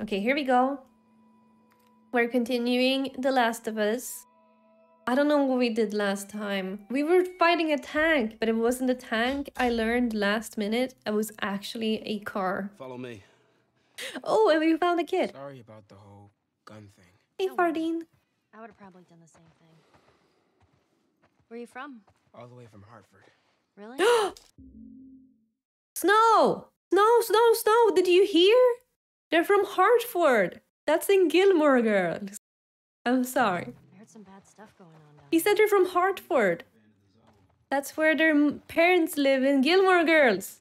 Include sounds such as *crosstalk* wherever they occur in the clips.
Okay, here we go. We're continuing The Last of Us. I don't know what we did last time. We were fighting a tank, but it wasn't a tank. I learned last minute it was actually a car. Follow me. Oh, and we found a kid. Sorry about the whole gun thing. Hey, Don't. Fardine. I would have probably done the same thing. Where are you from? All the way from Hartford. Really? *gasps* Snow! Snow, snow, snow! Did you hear? They're from Hartford. That's in Gilmore Girls. I'm sorry. I heard some bad stuff going on He said they're from Hartford. That's where their parents live in Gilmore Girls.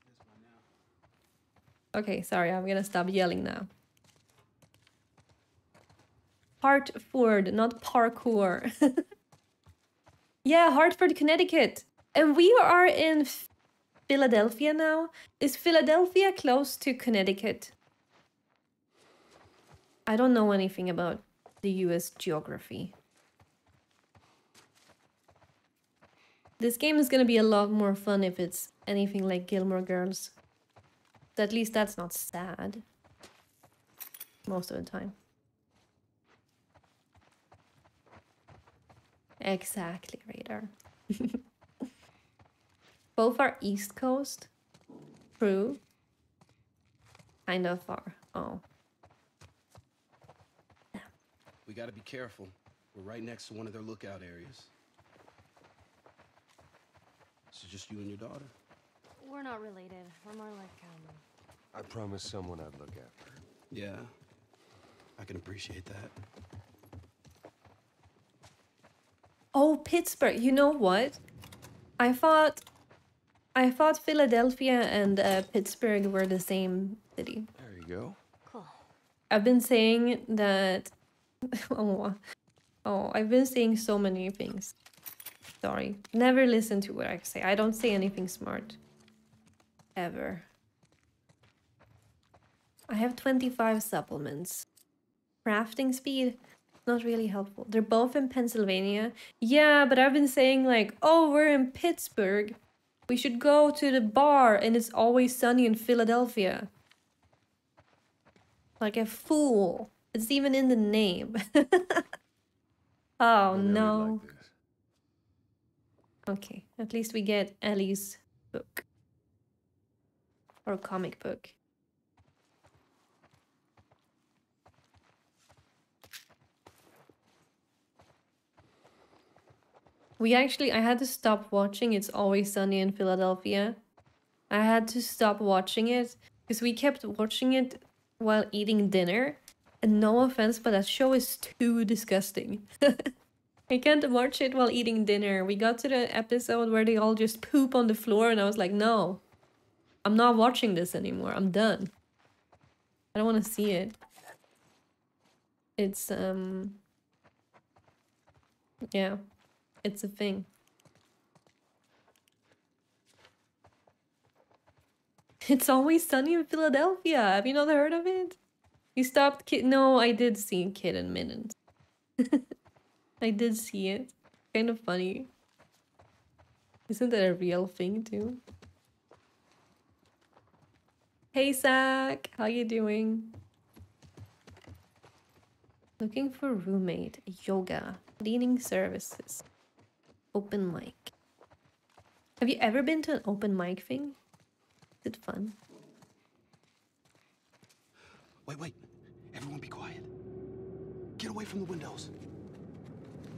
Okay, sorry, I'm gonna stop yelling now. Hartford, not parkour. *laughs* yeah, Hartford, Connecticut. And we are in Philadelphia now. Is Philadelphia close to Connecticut? I don't know anything about the US geography. This game is gonna be a lot more fun if it's anything like Gilmore Girls. At least that's not sad. Most of the time. Exactly, Radar. *laughs* Both are East Coast. True. Kind of far. Oh. We gotta be careful. We're right next to one of their lookout areas. So just you and your daughter? We're not related. We're more like, um, I promised someone I'd look after. Yeah. I can appreciate that. Oh, Pittsburgh. You know what? I thought I thought Philadelphia and uh, Pittsburgh were the same city. There you go. cool. I've been saying that *laughs* oh, oh, I've been saying so many things. Sorry. Never listen to what I say. I don't say anything smart. Ever. I have 25 supplements. Crafting speed, not really helpful. They're both in Pennsylvania. Yeah, but I've been saying like, oh, we're in Pittsburgh. We should go to the bar and it's always sunny in Philadelphia. Like a fool. It's even in the name. *laughs* oh no. like. Okay, at least we get Ellie's book. Or comic book. We actually, I had to stop watching It's Always Sunny in Philadelphia. I had to stop watching it because we kept watching it while eating dinner. And no offense, but that show is too disgusting. *laughs* I can't watch it while eating dinner. We got to the episode where they all just poop on the floor, and I was like, no, I'm not watching this anymore. I'm done. I don't want to see it. It's, um, yeah, it's a thing. It's always sunny in Philadelphia. Have you not heard of it? You stopped kid. No, I did see Kid in Minutes. *laughs* I did see it. Kind of funny. Isn't that a real thing too? Hey Zach, how you doing? Looking for roommate, yoga, cleaning services, open mic. Have you ever been to an open mic thing? Is it fun? Wait, wait. Everyone be quiet. Get away from the windows.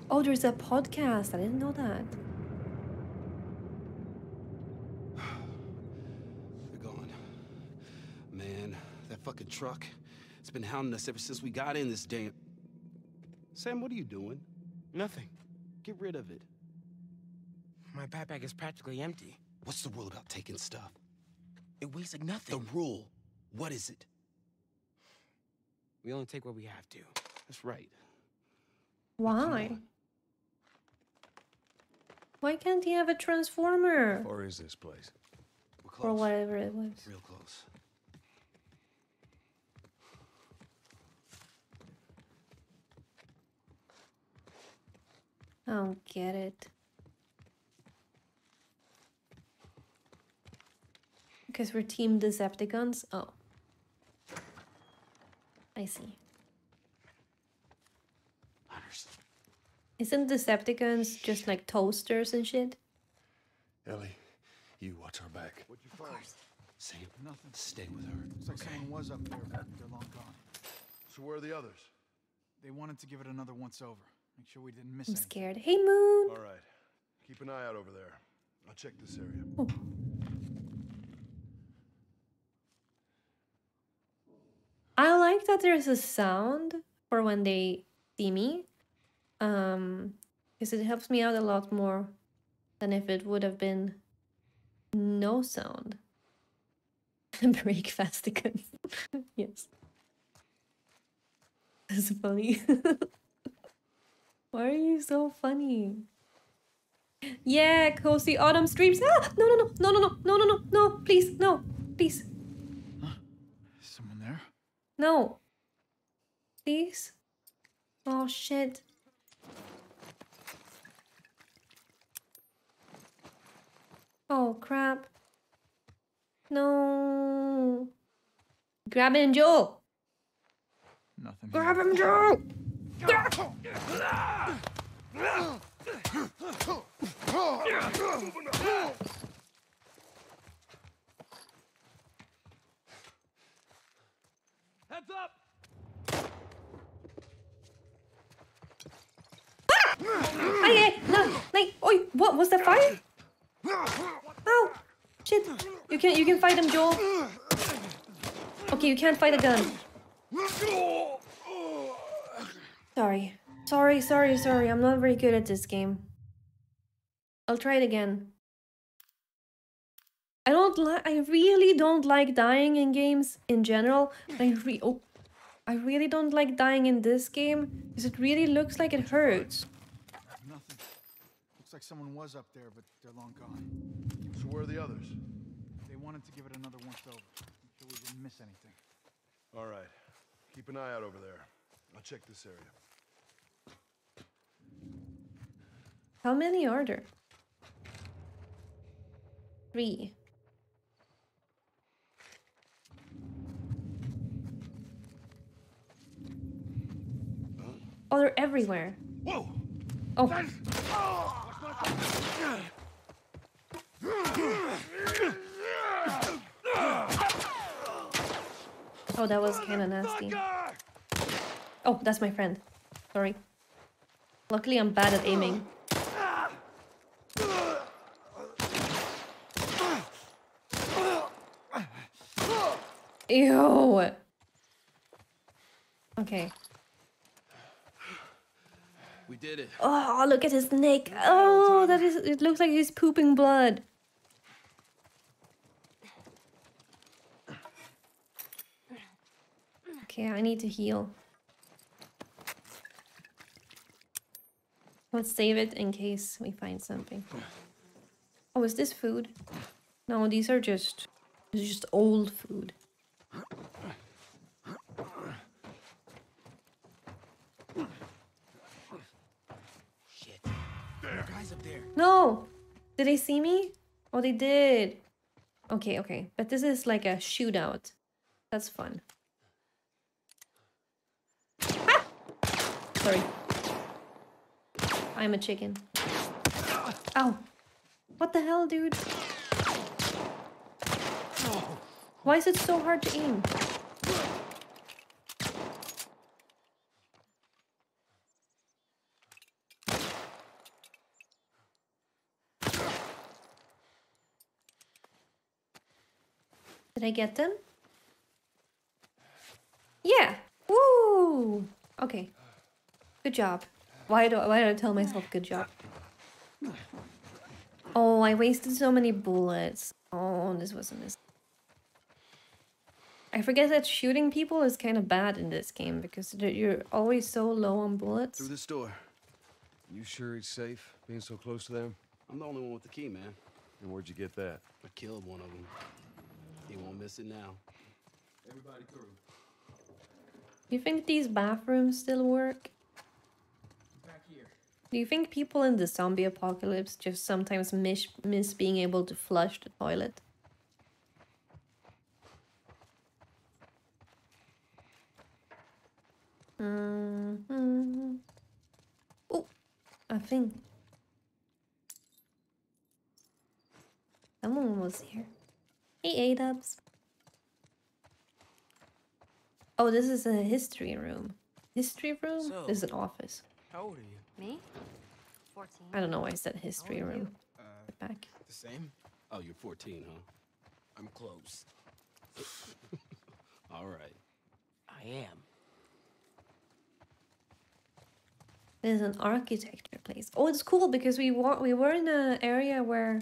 Oh, there's a podcast. I didn't know that. *sighs* They're gone. Man, that fucking truck. It's been hounding us ever since we got in this damn. Sam, what are you doing? Nothing. Get rid of it. My backpack is practically empty. What's the rule about taking stuff? It weighs like nothing. The rule. What is it? We only take what we have to. That's right. Why? Why can't he have a transformer? Or is this place? We're close. Or whatever it was. Real close. I don't get it. Because we're Team Decepticons? Oh. I see. Hunters. Isn't Decepticons just like toasters and shit? Ellie, you watch our back. What'd you find? Sam, Nothing. stay with her. Looks like someone was up there, but they're long gone. So where are the others? They wanted to give it another once over. Make sure we didn't miss I'm anything. scared. Hey, Moon! All right. Keep an eye out over there. I'll check this area. I like that there's a sound for when they see me. Um, because it helps me out a lot more than if it would have been no sound. *laughs* Break fast again. *laughs* yes. That's funny. *laughs* Why are you so funny? Yeah, cozy autumn streams. Ah, no, no, no, no, no, no, no, no, no, no, please, no, please? No. Please. Oh shit. Oh crap. No. Grab him, Joel. Nothing. Grab here. him, Joel. Heads up! Ay, no, like, oi, what was that fire? Ow, shit. You can, you can fight him, Joel. Okay, you can't fight a gun. Sorry. Sorry, sorry, sorry. I'm not very good at this game. I'll try it again. I don't like I really don't like dying in games in general. I re oh, I really don't like dying in this game because it really looks like it hurts. Nothing. Looks like someone was up there, but they're long gone. So where are the others? They wanted to give it another once over. Make sure we didn't miss anything. All right. Keep an eye out over there. I'll check this area. How many are there? Three. Oh, they're everywhere. Whoa! Oh, oh, Oh, that was kind of nasty. Oh, that's my friend. Sorry. Luckily, I'm bad at aiming. Ew. Okay. We did it. Oh, look at his neck. Oh, that is. It looks like he's pooping blood. Okay, I need to heal. Let's save it in case we find something. Oh, is this food? No, these are just. It's just old food. Shit. There. Guys up there. No! Did they see me? Oh, they did. Okay, okay. But this is like a shootout. That's fun. Sorry. I'm a chicken. Ow. What the hell, dude? Why is it so hard to aim? Did I get them? Yeah. Woo! Okay. Good job. Why do why did I tell myself good job? Oh, I wasted so many bullets. Oh, this was a mistake. I forget that shooting people is kind of bad in this game because you're always so low on bullets. Through this door. You sure it's safe being so close to them? I'm the only one with the key, man. And where'd you get that? I killed one of them. He won't miss it now. Everybody through. You think these bathrooms still work? Do you think people in the zombie apocalypse just sometimes miss miss being able to flush the toilet? Mm-hmm. Oh, a thing. Someone was here. Hey, A-dubs. Oh, this is a history room. History room? So- This is an office. How old are you? Me? 14. I don't know why I said history old are you? room. Uh, back. the same? Oh, you're 14, huh? I'm close. *laughs* All right. I am. There's an architecture place. Oh, it's cool because we were we were in an area where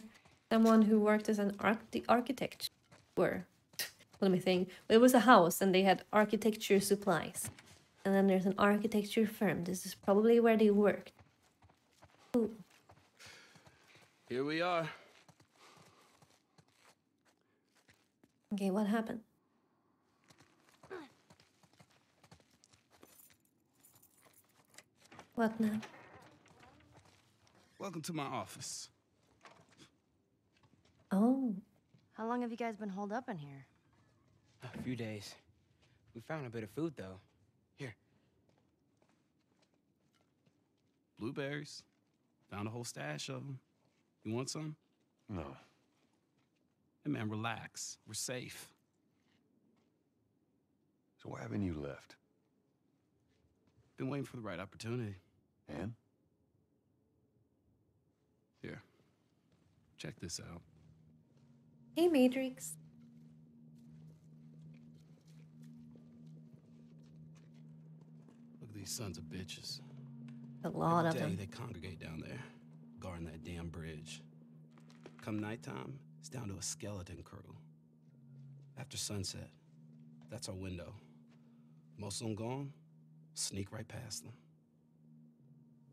someone who worked as an arch the architect were. *laughs* Let me think. It was a house and they had architecture supplies. And then there's an architecture firm. This is probably where they worked. Ooh. Here we are. Okay, what happened? What now? Welcome to my office. Oh, How long have you guys been holed up in here? A few days. We found a bit of food, though. Blueberries. Found a whole stash of them. You want some? No. Hey, man, relax. We're safe. So why haven't you left? Been waiting for the right opportunity. And? Here. Check this out. hey Matrix. Look at these sons of bitches. A lot Every of day them. they congregate down there, guarding that damn bridge. Come nighttime, it's down to a skeleton crew. After sunset, that's our window. Most of them gone, sneak right past them.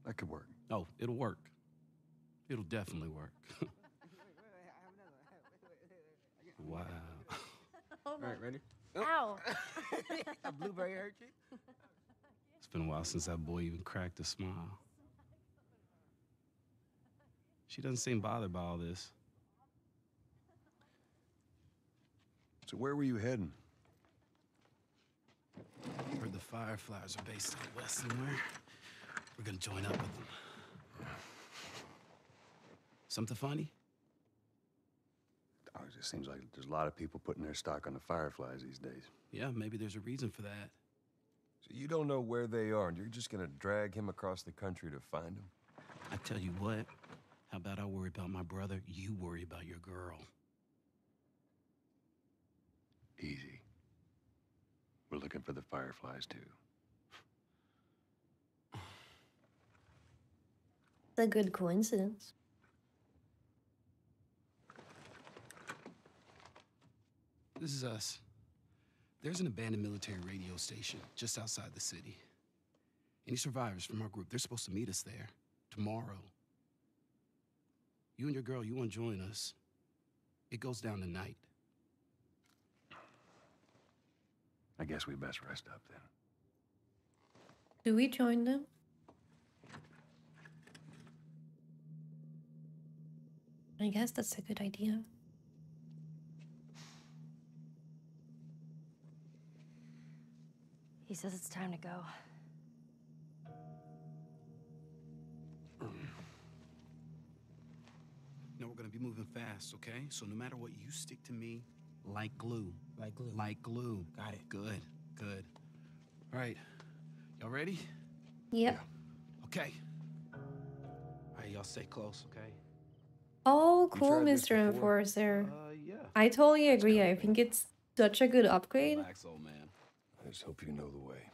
That could work. Oh, it'll work. It'll definitely work. *laughs* wow. *laughs* Oh All right, ready? *laughs* Ow! a blueberry hurt you? It's been a while since that boy even cracked a smile. She doesn't seem bothered by all this. So where were you heading? Heard the Fireflies are based out west somewhere. We're gonna join up with them. Something funny? Oh, it just seems like there's a lot of people putting their stock on the Fireflies these days. Yeah, maybe there's a reason for that. So you don't know where they are, and you're just gonna drag him across the country to find them? I tell you what, how about I worry about my brother, you worry about your girl. Easy. We're looking for the Fireflies, too. It's a good coincidence. This is us. There's an abandoned military radio station just outside the city. Any survivors from our group, they're supposed to meet us there tomorrow. You and your girl, you want to join us? It goes down tonight. I guess we best rest up then. Do we join them? I guess that's a good idea. He says it's time to go. Now we're gonna be moving fast, okay? So no matter what, you stick to me like glue. Like glue. Like glue. Got it. Good, good. All right, y'all ready? Yep. Okay. All right, y'all stay close, okay? Oh, cool, Mr. Enforcer. Uh, yeah. I totally agree. I think it's such a good upgrade. Relax, old man. Hope you know the way.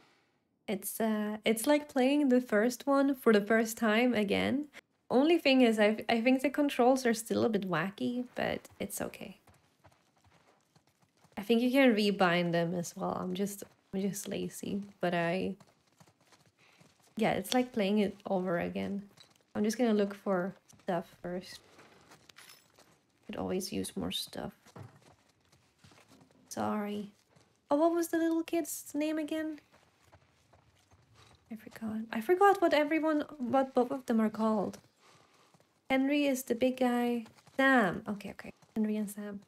It's uh it's like playing the first one for the first time again. Only thing is I I think the controls are still a bit wacky, but it's okay. I think you can rebind them as well. I'm just I'm just lazy, but I Yeah, it's like playing it over again. I'm just to look for stuff first. Could always use more stuff. Sorry. Oh, what was the little kid's name again? I forgot. I forgot what everyone, what both of them are called. Henry is the big guy. Sam. Okay, okay. Henry and Sam.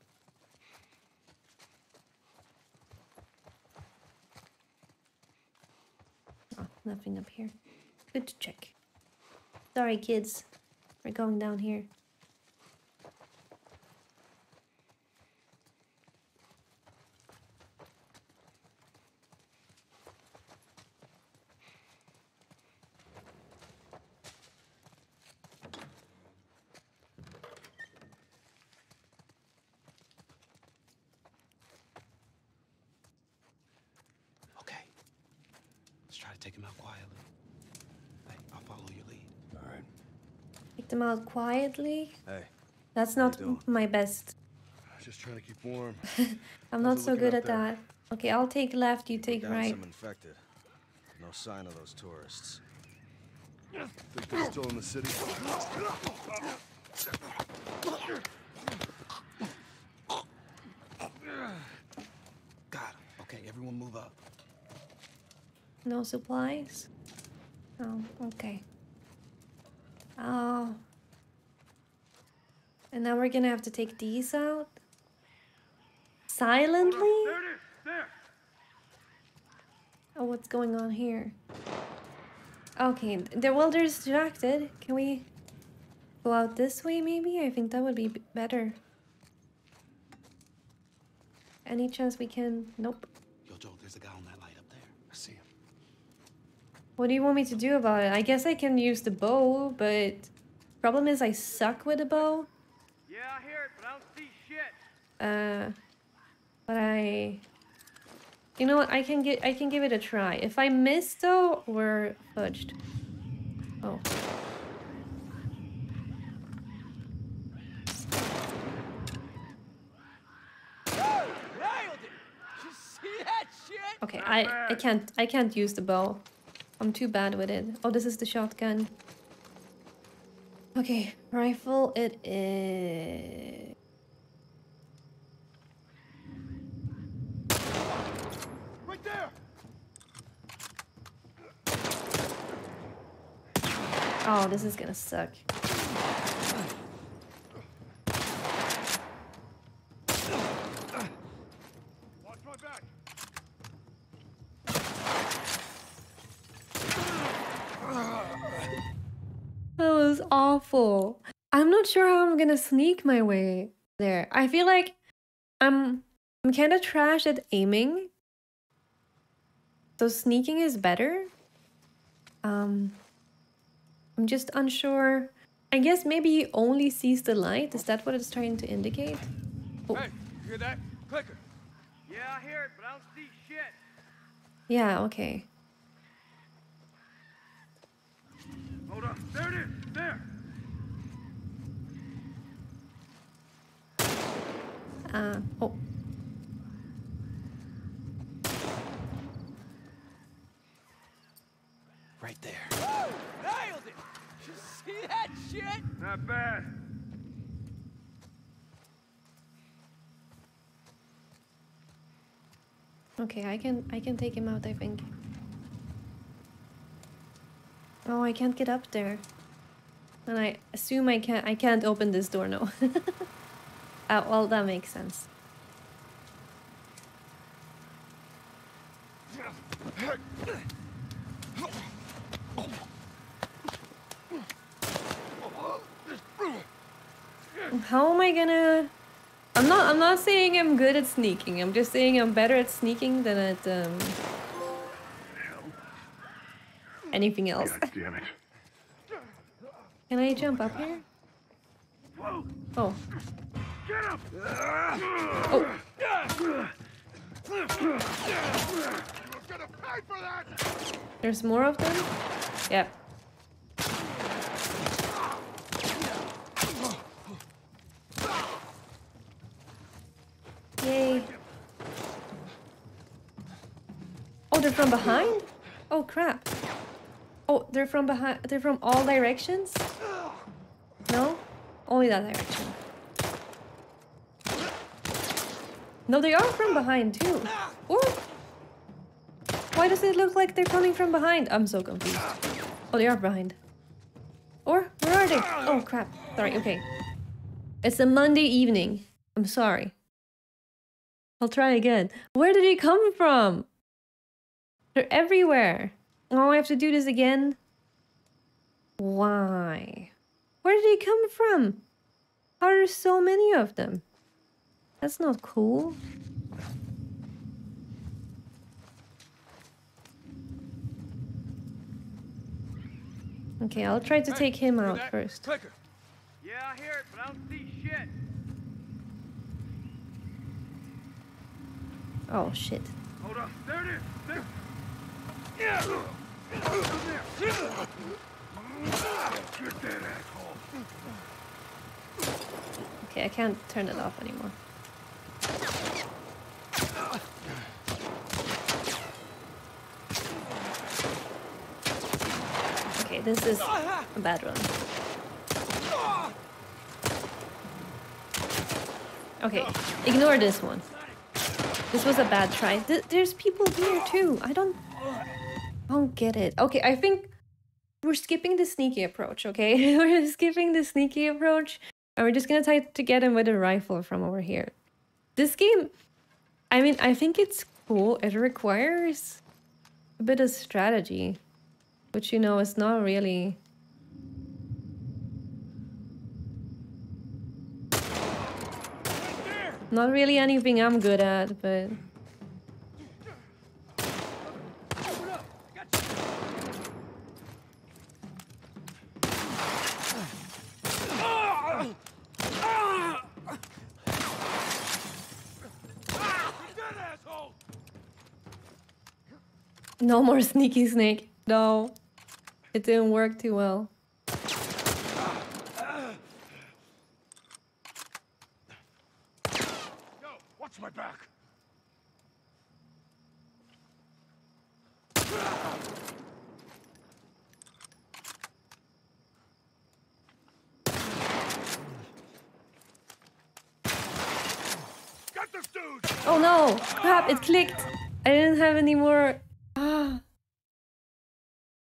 Ah, nothing up here. Good to check. Sorry, kids. We're going down here. Okay. Let's try to take him out quietly. Hey, I'll follow your lead. All right. Take them out quietly. Hey, That's not my best. just trying to keep warm. *laughs* I'm not so good at there? that. Okay, I'll take left, you take Down right. some infected. No sign of those tourists. Think they're still in the city? Got him. Okay, everyone move up. No supplies? Oh, okay. Oh. And now we're gonna have to take these out? Silently? Oh, what's going on here? Okay, there, well, they're distracted. Can we go out this way, maybe? I think that would be better. Any chance we can... Nope. Yo, Joe, there's a guy on that light up there. I see him. What do you want me to do about it? I guess I can use the bow, but problem is I suck with a bow. Yeah, I hear it, but I don't see shit. Uh, but I, you know what? I can get I can give it a try. If I miss though, we're fudged. Oh, Nailed it! You see that shit? okay. I I can't I can't use the bow. I'm too bad with it. Oh, this is the shotgun. Okay, rifle. It is. Right there! Oh, this is gonna suck. Watch my back! That was awful. I'm not sure how I'm gonna sneak my way there. I feel like I'm I'm kind of trash at aiming. So sneaking is better. Um I'm just unsure. I guess maybe he only sees the light. Is that what it's trying to indicate? Oh, Hey, you hear that? Clicker. Yeah, I hear it, but I don't see shit. yeah, okay. Hold on. There it is. There. Uh oh. Right there. Nailed it! You see that shit? Not bad. Okay, I can I can take him out, I think. Oh, I can't get up there. And I assume I can't I can't open this door no. *laughs* uh, well that makes sense. How am I gonna I'm not I'm not saying I'm good at sneaking. I'm just saying I'm better at sneaking than at um anything else. God damn it. Can I jump up here? Oh. Oh. There's more of them? Yep. Yay. Oh, they're from behind? Oh, crap. Oh, they're from behind. They're from all directions? No? Only that direction. No, they are from behind too. Or why does it look like they're coming from behind? I'm so confused. Oh, they are behind. Or where are they? Oh crap. Sorry. Okay. It's a Monday evening. I'm sorry. I'll try again. Where did he come from? They're everywhere. Oh, I have to do this again? Why? Where did he come from? How are there so many of them? That's not cool. Okay, I'll try to take him out first. Yeah, I hear it, but I don't see shit. Oh shit. Hold up. There it is. There. Yeah. Get that asshole. Okay, I can't turn it off anymore. Okay, this is a bad run. Okay, ignore this one. This was a bad try. Th there's people here too. I don't, I don't get it. Okay, I think we're skipping the sneaky approach. Okay, *laughs* we're skipping the sneaky approach, and we're just gonna try to get him with a rifle from over here. This game, I mean, I think it's cool. It requires a bit of strategy, which you know is not really. Not really anything I'm good at, but That asshole. No more sneaky snake. No, it didn't work too well. Yo, watch my back. Got this dude. Oh no! Crap, it clicked! I didn't have any more.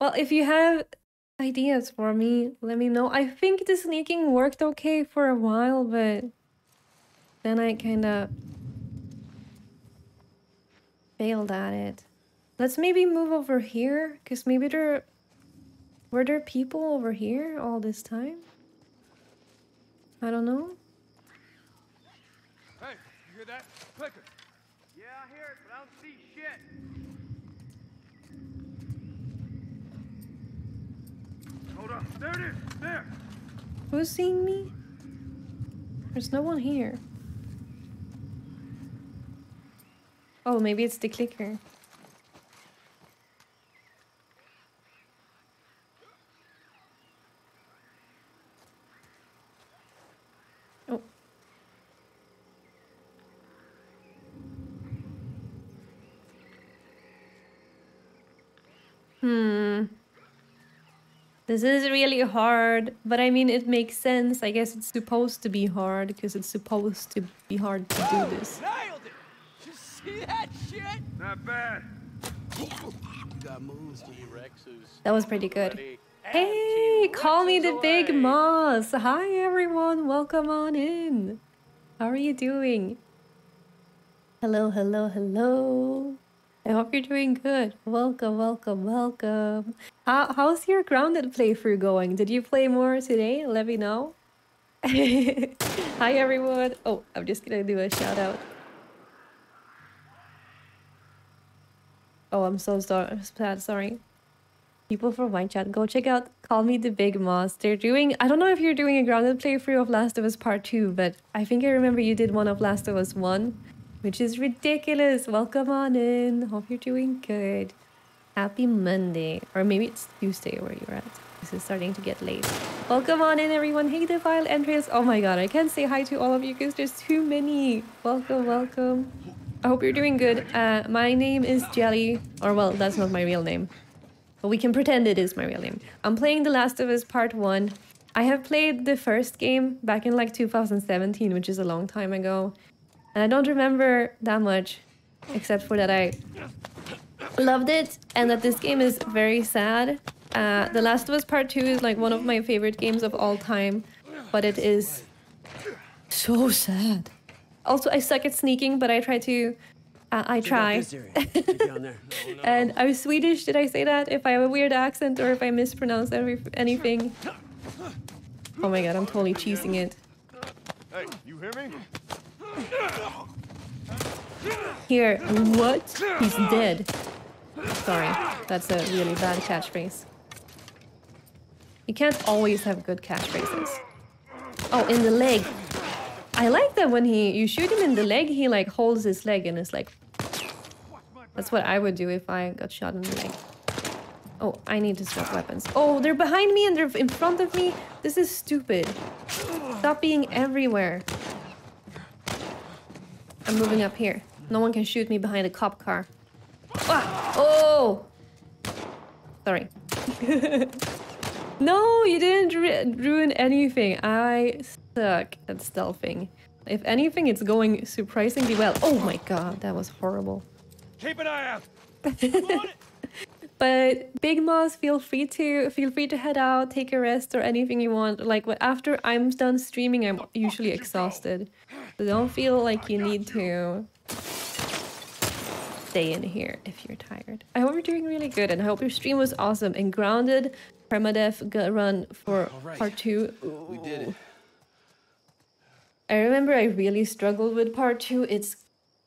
Well, if you have ideas for me, let me know. I think the sneaking worked okay for a while, but then I kinda failed at it. Let's maybe move over here, because maybe there were there people over here all this time? I don't know. Hey, you hear that? Clicker. Yeah, I hear it, but I don't see shit. Hold up. There it is. There. Who's seeing me? There's no one here. Oh, maybe it's the clicker. Oh. Hmm. This is really hard, but I mean, it makes sense. I guess it's supposed to be hard because it's supposed to be hard to do this. Nailed it. You see that shit? Not bad. You got moves, G. That was pretty good. Hey, call me the Big Moss. Hi, everyone. Welcome on in. How are you doing? Hello, hello, hello. I hope you're doing good. Welcome, welcome, welcome. How, how's your grounded playthrough going? Did you play more today? Let me know. *laughs* Hi, everyone. Oh, I'm just gonna do a shout out. Oh, I'm so sorry. Sad, sorry. People from my chat, go check out Call Me the Big Moss. They're doing, I don't know if you're doing a grounded playthrough of Last of Us Part 2, but I think I remember you did one of Last of Us 1, which is ridiculous. Welcome on in. Hope you're doing good. Happy Monday. Or maybe it's Tuesday where you're at. This is starting to get late. Welcome on in, everyone. Hey, Defile Andreas. Oh my god, I can't say hi to all of you because there's too many. Welcome, welcome. I hope you're doing good. Uh, my name is Jelly. Or, well, that's not my real name. But we can pretend it is my real name. I'm playing The Last of Us Part 1. I have played the first game back in like 2017, which is a long time ago. And I don't remember that much, except for that I loved it and that this game is very sad. Uh, the Last of Us Part 2 is like one of my favorite games of all time, but it is so sad. Also, I suck at sneaking, but I try to I, I try. this area. Check down there. *laughs* And I'm Swedish. Did I say that? If I have a weird accent or if I mispronounce every anything. Oh my god, I'm totally cheesing it. Hey, you hear me? Here, what? He's dead. Sorry, that's a really bad catchphrase. You can't always have good catchphrases. Oh, in the leg. I like that when he you shoot him in the leg, he like holds his leg and is like. That's what I would do if I got shot in the leg. Oh, I need to swap weapons. Oh, they're behind me and they're in front of me. This is stupid. Stop being everywhere. I'm moving up here. No one can shoot me behind a cop car. Ah! Oh! Sorry. *laughs* no, you didn't ruin anything. I suck at stealthing. If anything, it's going surprisingly well. Oh my god, that was horrible. Keep an eye out. *laughs* But Big Moss, feel free to feel free to head out, take a rest, or anything you want. Like after I'm done streaming, I'm usually exhausted, so don't feel like you need to stay in here if you're tired. I hope you're doing really good, and I hope your stream was awesome. And grounded permadeath gut run for Alright. part two. We did it. I remember I really struggled with part two. It's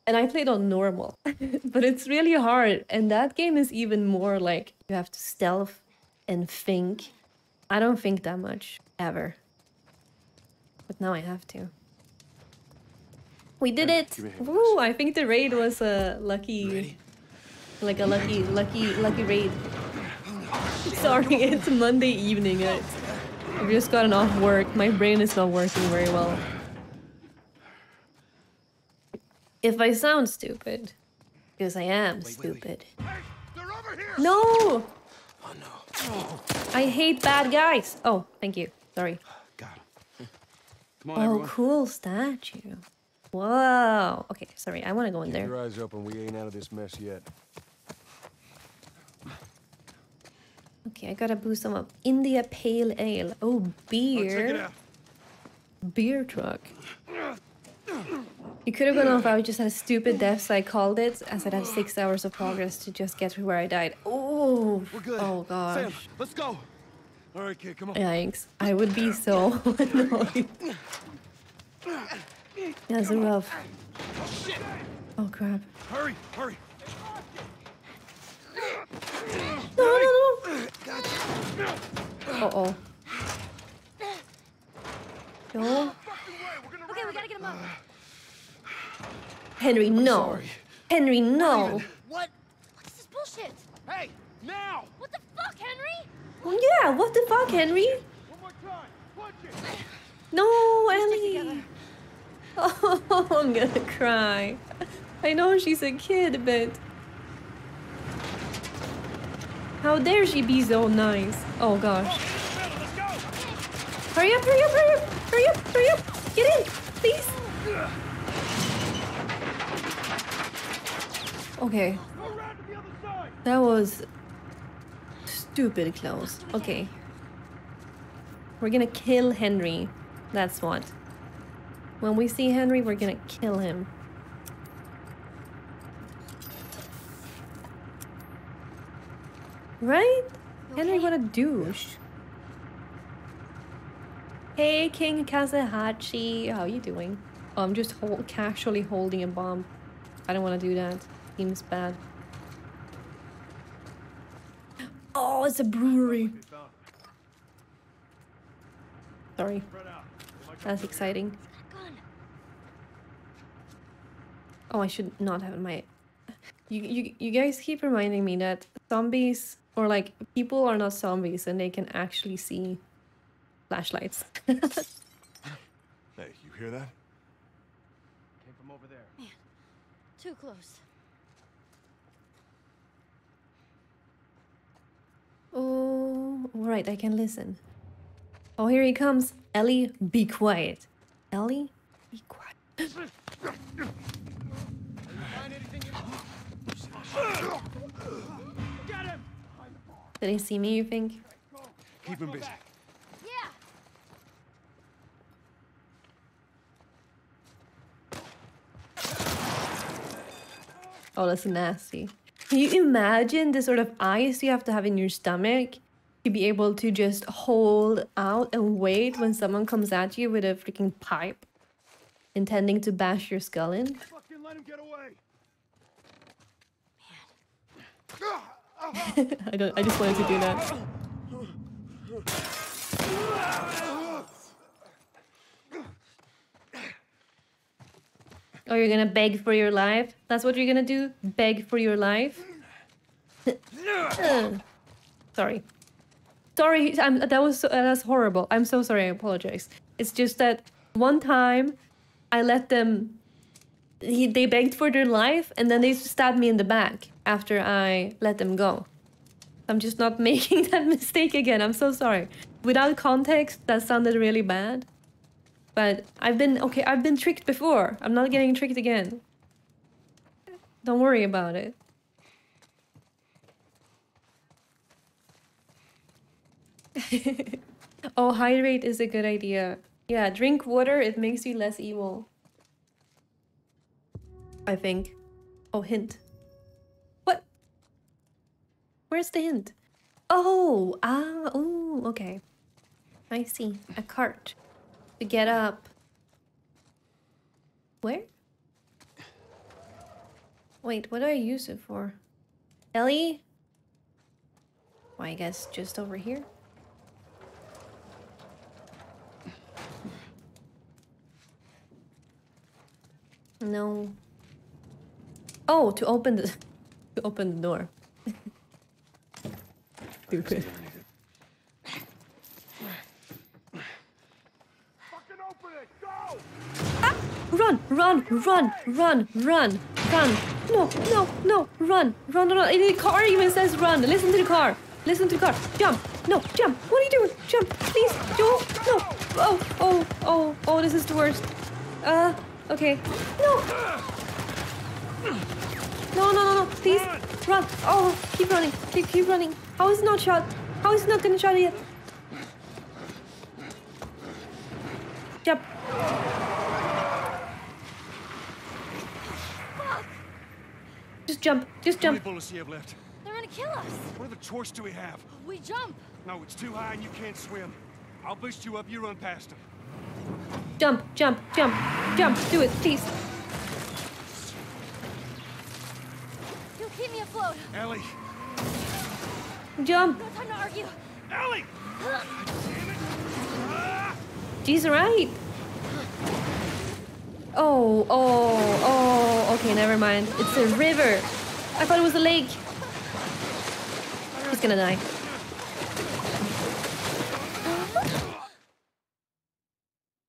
and I played on normal, *laughs* but it's really hard. And that game is even more like you have to stealth and think. I don't think that much ever, but now I have to. We did it! give me a hand, Woo! I think the raid was a lucky, like a lucky, lucky, lucky raid. *laughs* Sorry, *laughs* it's Monday evening. I've just gotten off work. My brain is not working very well. If I sound stupid, because I am wait, wait. stupid. Hey. No! Oh no. I hate bad guys. Oh, thank you. Sorry. Got him. *laughs* Come on, Oh, everyone. cool statue. Whoa. Okay, sorry. I want to go in Keep there. your eyes open. We ain't out of this mess yet. Okay, I gotta boost some up. India Pale Ale. Oh, oh beer. out. Beer truck. You could have gone off. I just had a stupid death, so I called it. I said I'd have six hours of progress to just get to where I died. Oh, We're good. oh gosh. Sam, let's go. All right, kid, come on. Yikes. I would be so *laughs* annoyed. *laughs* That's rough. Oh crap. Hurry, hurry. No, no, no. Uh oh. No. Okay, we gotta get him up. *sighs* Henry, no. Henry, no. What? What's this bullshit? Hey, now. What the fuck, Henry? Yeah, what the fuck, Henry? One more time. Punch it. No, Stick Ellie. *laughs* Oh, I'm gonna cry. I know she's a kid, but how dare she be so nice? Oh gosh. Hurry up, hurry up, hurry up, hurry up, hurry up. Get in, please. Okay, that was stupid close. Okay. We're gonna kill Henry. That's what. When we see Henry, we're gonna kill him. Right? Henry, what a douche. Hey, King Kazuhachi. How are you doing? Oh, I'm just hol- casually holding a bomb. I don't want to do that. Seems bad. Oh, it's a brewery. Sorry. That's exciting. Gun. Oh, I should not have my. You, you, you guys keep reminding me that zombies or like people are not zombies and they can actually see flashlights. *laughs* Hey, you hear that? Came from over there. Man, Too close. oh, right, I can listen. Oh, here he comes. Ellie, be quiet. Ellie, be quiet. *laughs* Did he see me, you think? Keep him busy. Yeah. Oh, that's nasty. Can you imagine the sort of ice you have to have in your stomach to be able to just hold out and wait when someone comes at you with a freaking pipe intending to bash your skull in? Fucking let him get away! *laughs* I don't I just wanted to do that. Oh, you're gonna beg for your life? That's what you're gonna do? Beg for your life? Ugh. *laughs* Uh, sorry. Sorry, I'm, that was so, that's horrible. I'm so sorry. I apologize. It's just that one time I let them. He, they begged for their life and then they stabbed me in the back after I let them go. I'm just not *laughs* making that mistake again. I'm so sorry. Without context, that sounded really bad. But I've been okay, I've been tricked before. I'm not getting tricked again. Don't worry about it. *laughs* oh, hydrate is a good idea. Yeah, drink water, it makes you less evil. I think. Oh, hint. What? Where's the hint? Oh, ah, oh, okay. I see. A cart. To get up. Where? Wait, what do I use it for? Ellie? Well, I guess just over here. No. Oh, to open the to open the door. *laughs* Stupid. Fucking open it! Go! Run, run, run, run, run, run. No, no, no, run, run, run. And the car even says run. Listen to the car. Listen to the car. Jump. No, jump. What are you doing? Jump, please. Joel. No. Oh, oh, oh, oh, this is the worst. Uh, okay. No. No, no, no, no. Please. Run. Oh, keep running. Keep, keep running. How is it not shot? How is it not gonna shot yet? Jump. Just jump. Just jump. How many bullets do you have left? They're gonna kill us. What other choice do we have? We jump. No, it's too high and you can't swim. I'll boost you up, you run past him. Jump, jump, jump, jump. Do it, please. You keep me afloat. Ellie! Jump. No time to argue. Ellie! She's right. Oh, oh, oh. Okay, never mind. It's a river. I thought it was a lake. He's gonna die.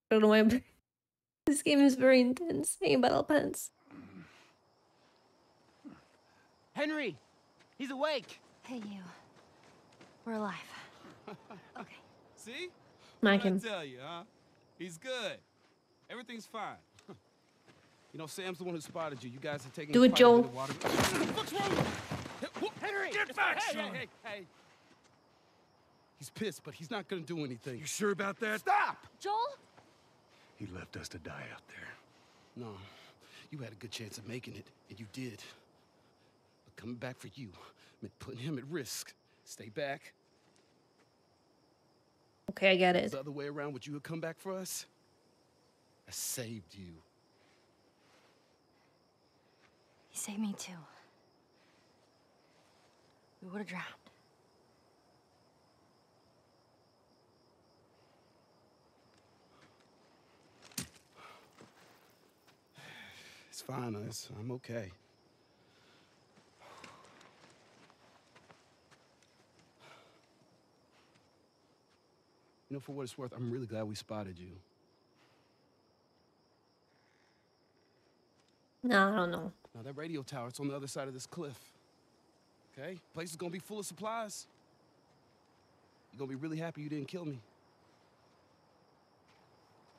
I don't know why. I'm... *laughs* This game is very intense. Hey, battle pants. Henry! He's awake! Hey, you. We're alive. *laughs* Okay. See? Smack What'd him. I tell you, huh? He's good. Everything's fine. *laughs* You know, Sam's the one who spotted you. You guys are taking Do it, Joel. bit water. What's wrong? Henry! Get back, Hey, son! hey, hey, hey. He's pissed, but he's not gonna do anything. You sure about that? Stop! Joel? He left us to die out there. No, you had a good chance of making it, and you did. But coming back for you meant putting him at risk. Stay back. Okay, I get it. the other way around, would you have come back for us? I saved you. He saved me too. We would have drowned. It's fine, us. I'm okay. You know, for what it's worth, I'm really glad we spotted you. No, I don't know. Now, that radio tower, it's on the other side of this cliff. Okay? Place is gonna be full of supplies. You're gonna be really happy you didn't kill me.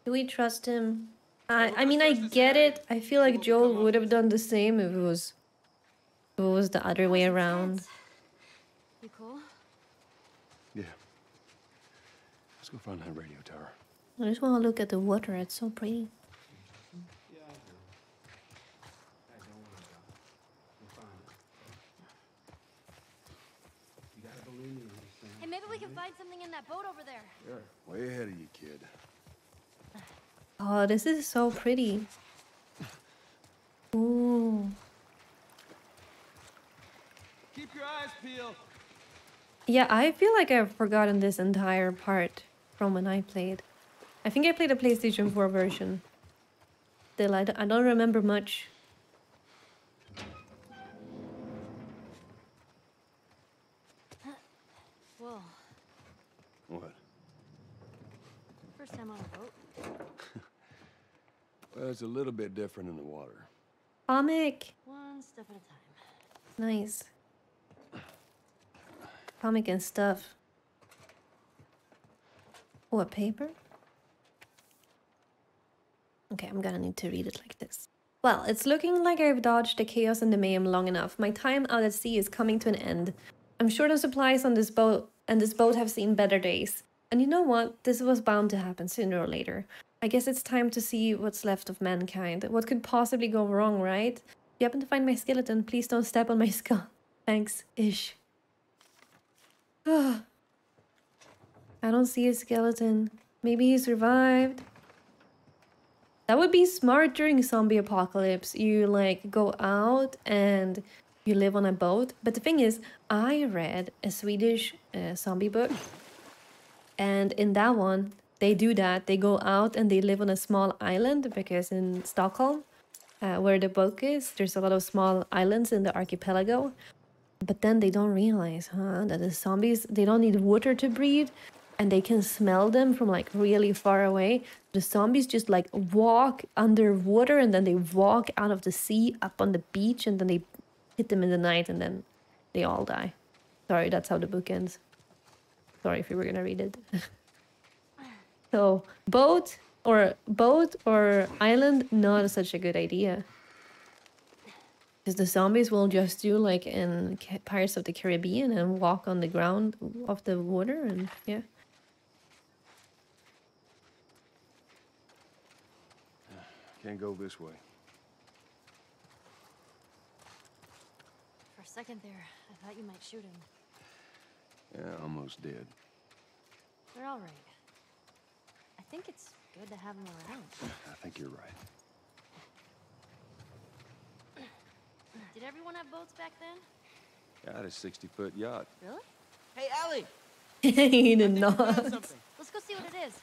Do we trust him? I I mean I get it. I feel like Joel would have done the same if it was if it was the other way around. You cool? Let's go find that radio tower. I just want to look at the water. It's so pretty. Hey, maybe we can find something in that boat over there. Sure. Way ahead of you, kid. Oh, this is so pretty. Ooh. Keep your eyes peeled. Yeah, I feel like I've forgotten this entire part from when I played. I think I played a PlayStation 4 version. Still, I, d- I don't remember much. Whoa, What? first time on a boat. *laughs* Well, it's a little bit different in the water. Comic! One step at a time. Nice. Comic and stuff. A paper? Okay, I'm gonna need to read it like this. Well, it's looking like I've dodged the chaos and the mayhem long enough. My time out at sea is coming to an end. I'm sure the supplies on this boat, and this boat have seen better days. And you know what? This was bound to happen sooner or later. I guess it's time to see what's left of mankind. What could possibly go wrong, right? If you happen to find my skeleton, please don't step on my skull. *laughs* Thanks, Ish. *sighs* I don't see a skeleton. Maybe he survived. That would be smart during zombie apocalypse. You like go out and you live on a boat. But the thing is, I read a Swedish uh, zombie book, and in that one, they do that. They go out and they live on a small island because in Stockholm, uh, where the book is, there's a lot of small islands in the archipelago. But then they don't realize, huh, that the zombies they don't need water to breathe, and they can smell them from like really far away. The zombies just like walk underwater and then they walk out of the sea up on the beach and then they hit them in the night and then they all die. Sorry, that's how the book ends. Sorry if you were gonna read it. *laughs* so boat or boat or island, not such a good idea. Because the zombies will just do like in Pirates of the Caribbean and walk on the ground of the water and yeah. Can't go this way. For a second there, I thought you might shoot him. Yeah, almost dead. They're all right. I think it's good to have them around. *sighs* I think you're right. Did everyone have boats back then? Yeah, I had a 60 foot yacht. Really? Hey, Allie! *laughs* he did not. Let's go see what it is.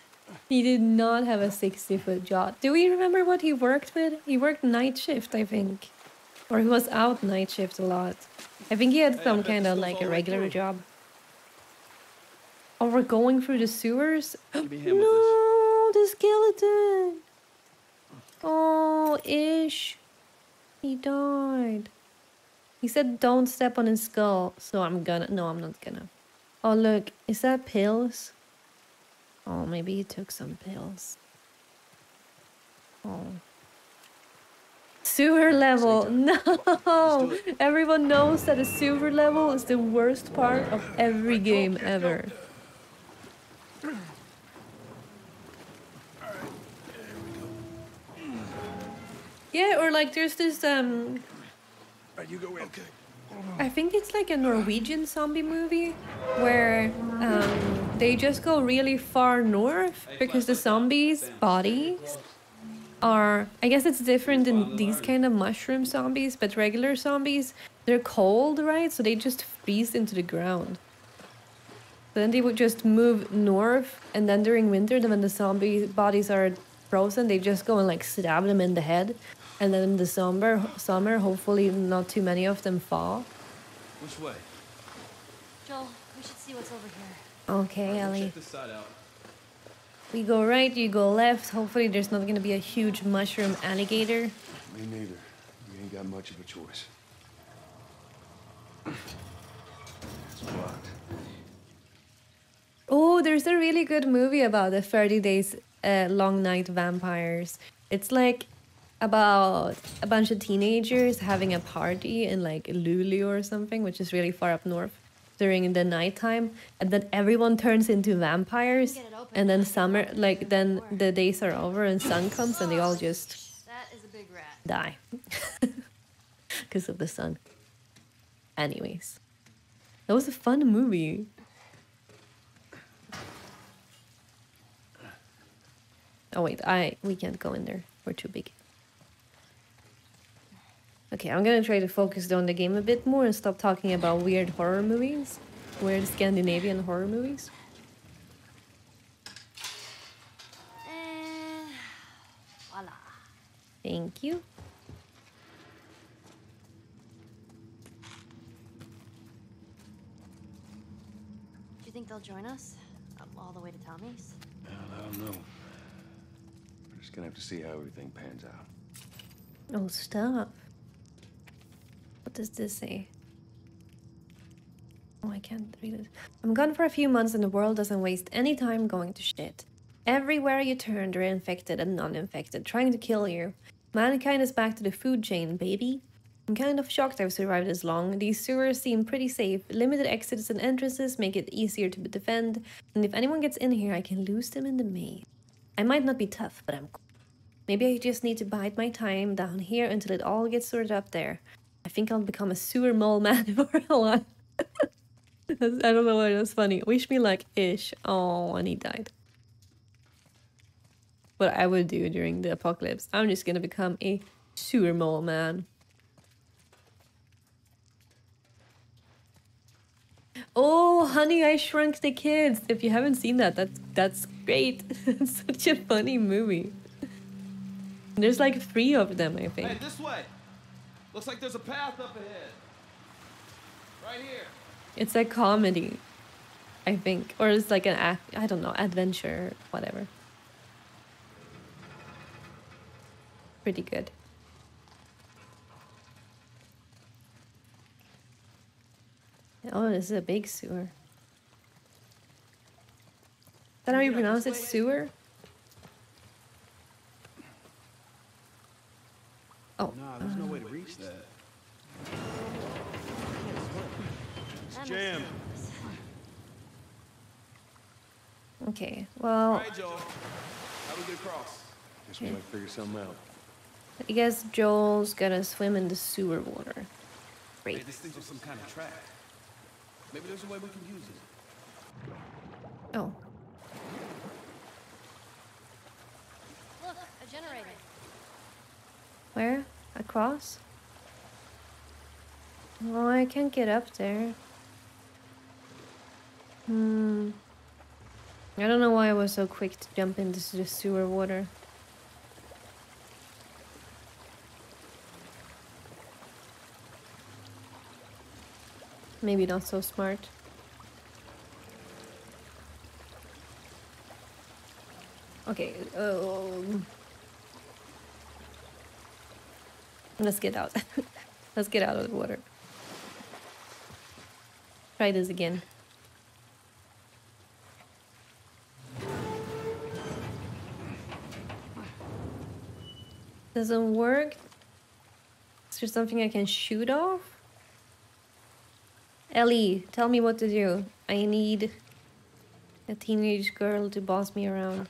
He did not have a 60 foot yacht. Do we remember what he worked with? He worked night shift, I think. Or he was out night shift a lot. I think he had some kind of like a regular job. Oh, we're going through the sewers? Give me a hand with *gasps* no, the skeleton. Oh, Ish. He died. He said don't step on his skull, so I'm gonna. No, I'm not gonna. Oh, look, is that pills? Oh, maybe he took some pills. Oh. Sewer level. No! Everyone knows that a sewer level is the worst part of every game ever. Yeah, or like there's this um Right, you go in. Okay. I think it's like a Norwegian zombie movie where um, they just go really far north because the zombies' bodies are. I guess it's different in these kind of mushroom zombies, but regular zombies, they're cold, right? So they just freeze into the ground. Then they would just move north, and then during winter, then when the zombie bodies are frozen, they just go and like stab them in the head. And then in the summer, summer, hopefully not too many of them fall. Which way? Joel, we should see what's over here. Okay, Ellie. Check this side out. We go right, you go left. Hopefully there's not gonna be a huge mushroom alligator. Me neither. You ain't got much of a choice. It's blocked. Oh, there's a really good movie about the 30 days uh, long night vampires. It's like about a bunch of teenagers having a party in like Luleå or something, which is really far up north during the nighttime, and then everyone turns into vampires, Get it open. and then summer, like then the days are over and sun comes and they all just That is a big rat. die *laughs* because of the sun. Anyways, That was a fun movie. Oh wait, I we can't go in there. We're too big. Okay, I'm gonna try to focus on the game a bit more and stop talking about weird horror movies. Weird Scandinavian horror movies. And voila. Thank you. Do you think they'll join us? Up all the way to Tommy's? Well, I don't know. We're just gonna have to see how everything pans out. Oh, stop. What does this say? Oh, I can't read it. I'm gone for a few months and the world doesn't waste any time going to shit. Everywhere you turn, they're infected and non infected, trying to kill you. Mankind is back to the food chain, baby. I'm kind of shocked I've survived this long. These sewers seem pretty safe. Limited exits and entrances make it easier to defend, and if anyone gets in here, I can lose them in the maze. I might not be tough, but I'm cool. Maybe I just need to bide my time down here until it all gets sorted up there. I think I'll become a sewer mole man *laughs* for a while. I don't know why that's funny. Wish me luck Ish. Oh, and he died. What I would do during the apocalypse. I'm just gonna become a sewer mole man. Oh, honey, I shrunk the kids. If you haven't seen that, that's that's great. *laughs* it's such a funny movie. There's like three of them, I think. Hey, this way. Looks like there's a path up ahead. Right here. It's a comedy, I think, or it's like an act. I don't know, adventure, whatever. Pretty good. Oh, this is a big sewer. Is that how you pronounce it? Sewer? Oh, Nah, there's no way to reach that. It's makes jammed. okay. Well, right, Joel. How do we get across? Guess we might figure something out. I guess Joel's gonna swim in the sewer water. Hey, Great. this thing's on some kind of track. Maybe there's a way we can use it. Oh, Look, a generator. Where? Across? Oh, I can't get up there. Hmm. I don't know why I was so quick to jump into the sewer water. Maybe not so smart. Okay, um, let's get out. *laughs* let's get out of the water. Try this again. Doesn't work. Is there something I can shoot off? Ellie, tell me what to do. I need a teenage girl to boss me around.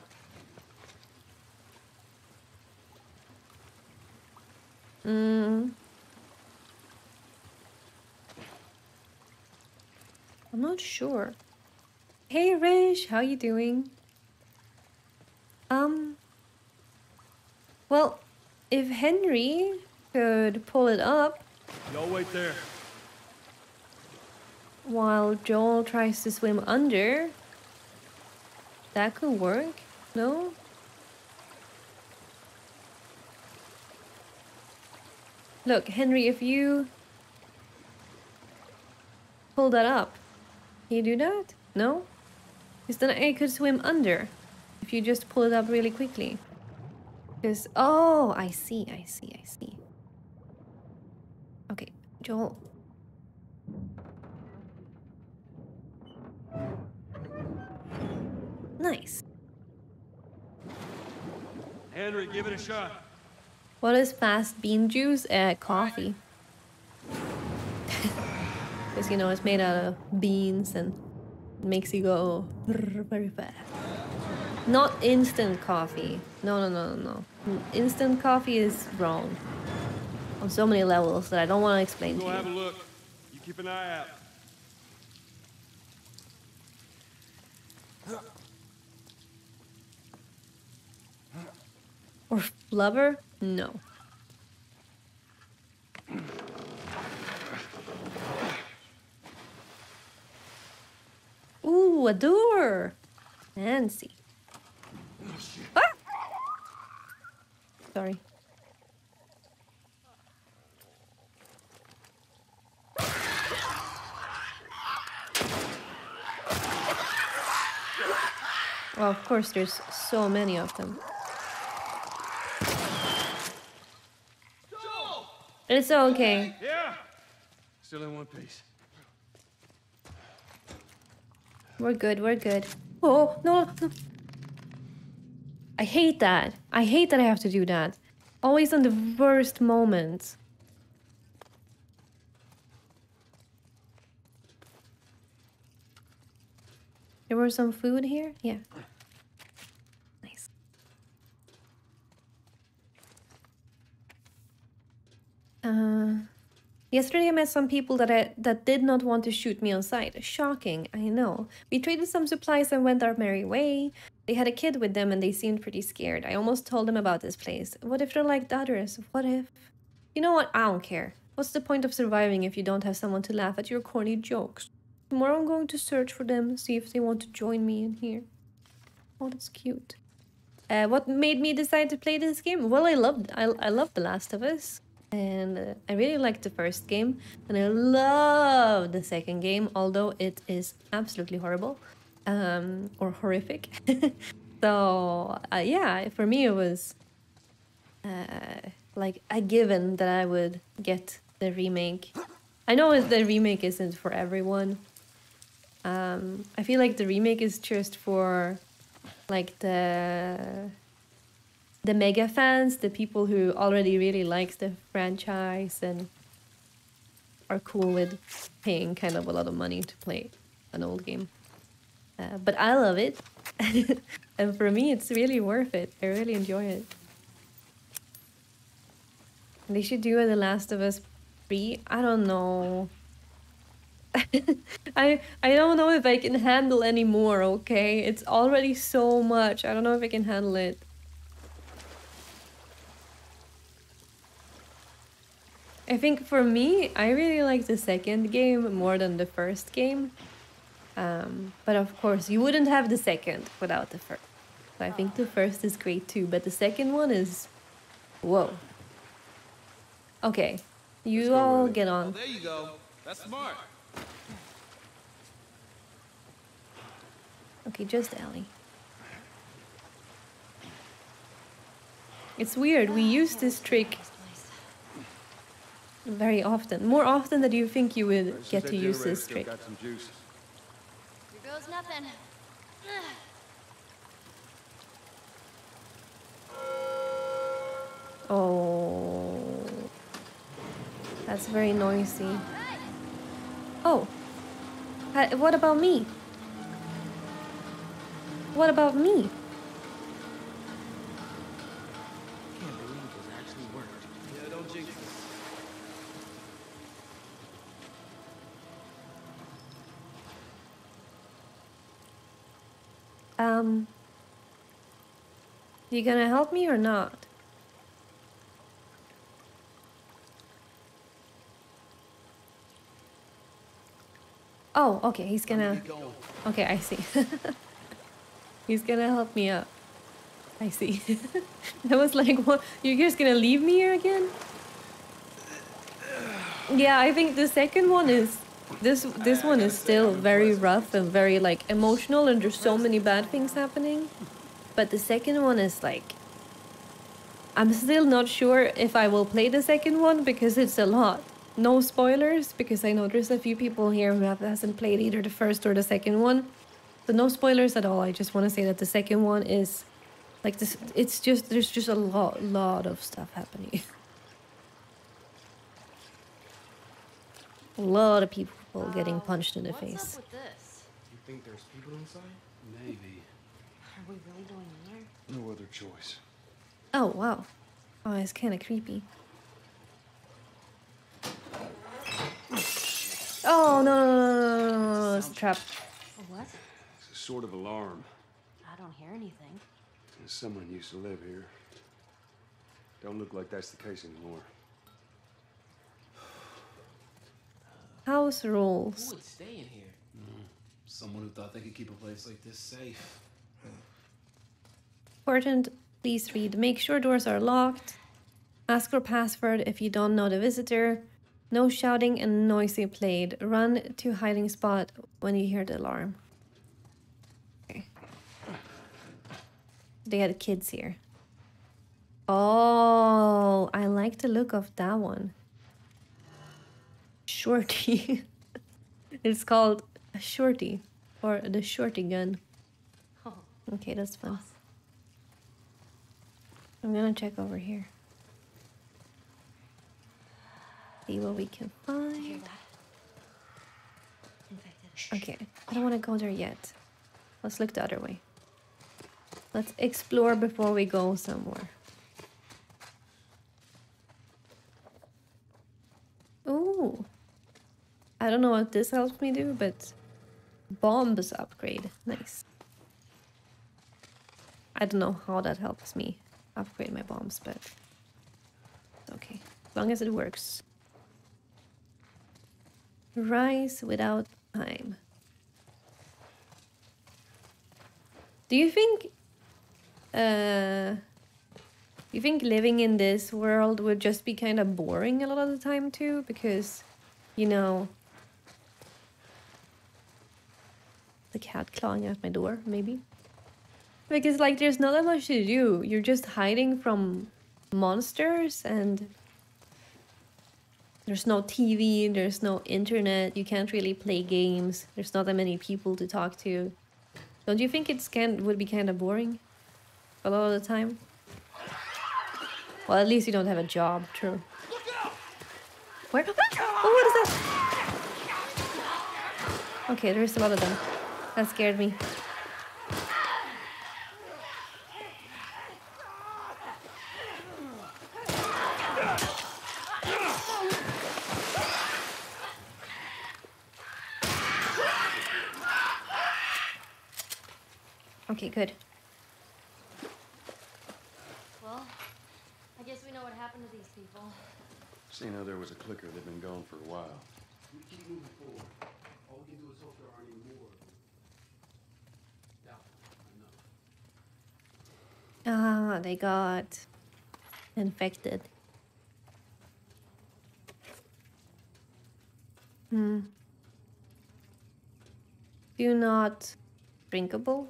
Mm. I'm not sure. Hey Rish, how you doing? Um Well, if Henry could pull it up Y'all wait there. while Joel tries to swim under, that could work. No? Look, Henry, if you pull that up, can you do that? No? Because then I could swim under if you just pull it up really quickly. Because, oh, I see, I see, I see. Okay, Joel. Nice. Henry, give it a shot. What is fast bean juice? Uh, coffee. Because *laughs* you know it's made out of beans and makes you go very fast. Not instant coffee. No, no, no, no, no. Instant coffee is wrong on so many levels that I don't want to explain Go to have a look. You keep an eye out. Or flubber? No. Ooh, a door! Fancy. Ah! Sorry. Well, of course, there's so many of them. It's okay. Yeah. Still in one piece. We're good, we're good. Oh, no, no. I hate that. I hate that I have to do that. Always on the worst moments. There was some food here? Yeah. Uh, yesterday I met some people that I, that did not want to shoot me on sight. Shocking, I know. We traded some supplies and went our merry way. They had a kid with them and they seemed pretty scared. I almost told them about this place. What if they're like the others? What if? You know what? I don't care. What's the point of surviving if you don't have someone to laugh at your corny jokes? Tomorrow I'm going to search for them, see if they want to join me in here. Oh, that's cute. Uh, what made me decide to play this game? Well, I loved I, I loved The Last of Us, and uh, I really liked the first game, and I love the second game, although it is absolutely horrible, um, or horrific. *laughs* so uh, yeah, for me it was uh, like a given that I would get the remake. I know the remake isn't for everyone. Um, I feel like the remake is just for like the the mega fans, the people who already really like the franchise and are cool with paying kind of a lot of money to play an old game. Uh, but I love it, *laughs* and for me, it's really worth it. I really enjoy it. They should do a The Last of Us 3. I don't know. *laughs* I I don't know if I can handle any more, okay? It's already so much. I don't know if I can handle it. I think for me, I really like the second game more than the first game. Um, but of course, you wouldn't have the second without the first. So I think the first is great too, but the second one is whoa. Okay, you all get on. There you go. That's smart. Okay, just Ellie. It's weird, we use this trick very often. More often than you think you would get to use this trick. Got some juice. Here goes nothing. *sighs* Oh. That's very noisy. Oh. Uh, what about me? What about me? Um. You gonna help me or not? Oh, okay, he's gonna. Okay, I see. *laughs* he's gonna help me up. I see. *laughs* I was like, what? You're just gonna leave me here again? Yeah, I think the second one is. This this one is still very rough and very like emotional, and there's so many bad things happening. But the second one is like. I'm still not sure if I will play the second one because it's a lot. No spoilers because I know there's a few people here who have, hasn't played either the first or the second one. So no spoilers at all. I just want to say that the second one is like this. It's just there's just a lot, lot of stuff happening. *laughs* a lot of people getting punched in the face. up with this? You think there's people inside? Maybe. Are we really going in there? No other choice. Oh wow, oh it's kind of creepy. Oh no no no no no no! no, It's a trap. A what? a sort of alarm. I don't hear anything. Someone used to live here. Don't look like that's the case anymore. House rules. Who would stay in here? Mm-hmm. Someone who thought they could keep a place like this safe. Important, please read. Make sure doors are locked. Ask for password if you don't know the visitor. No shouting and noisy played. Run to hiding spot when you hear the alarm. Okay. They had kids here. Oh, I like the look of that one. Shorty. *laughs* it's called a shorty or the shorty gun. Okay, that's fun. I'm gonna check over here. See what we can find. Okay, I don't want to go there yet. Let's look the other way. Let's explore before we go somewhere. Ooh. I don't know what this helps me do, but bombs upgrade. Nice. I don't know how that helps me upgrade my bombs, but okay. As long as it works. Rise without time. Do you think uh you think living in this world would just be kind of boring a lot of the time too because you know the cat clawing at my door maybe because like there's not that much to do you're just hiding from monsters and there's no TV, there's no internet, you can't really play games, there's not that many people to talk to. Don't you think it's can would be kind of boring a lot of the time? Well, at least you don't have a job, true. Where? Oh, what is that? Okay, there's a lot of them. That scared me. Okay, good. Well, I guess we know what happened to these people. Seeing how there was a clicker, they've been gone for a while. We keep moving forward. All we can do is hope there aren't any more of them. Doubtful, I know. Ah, they got infected. Hmm. Do not drinkable.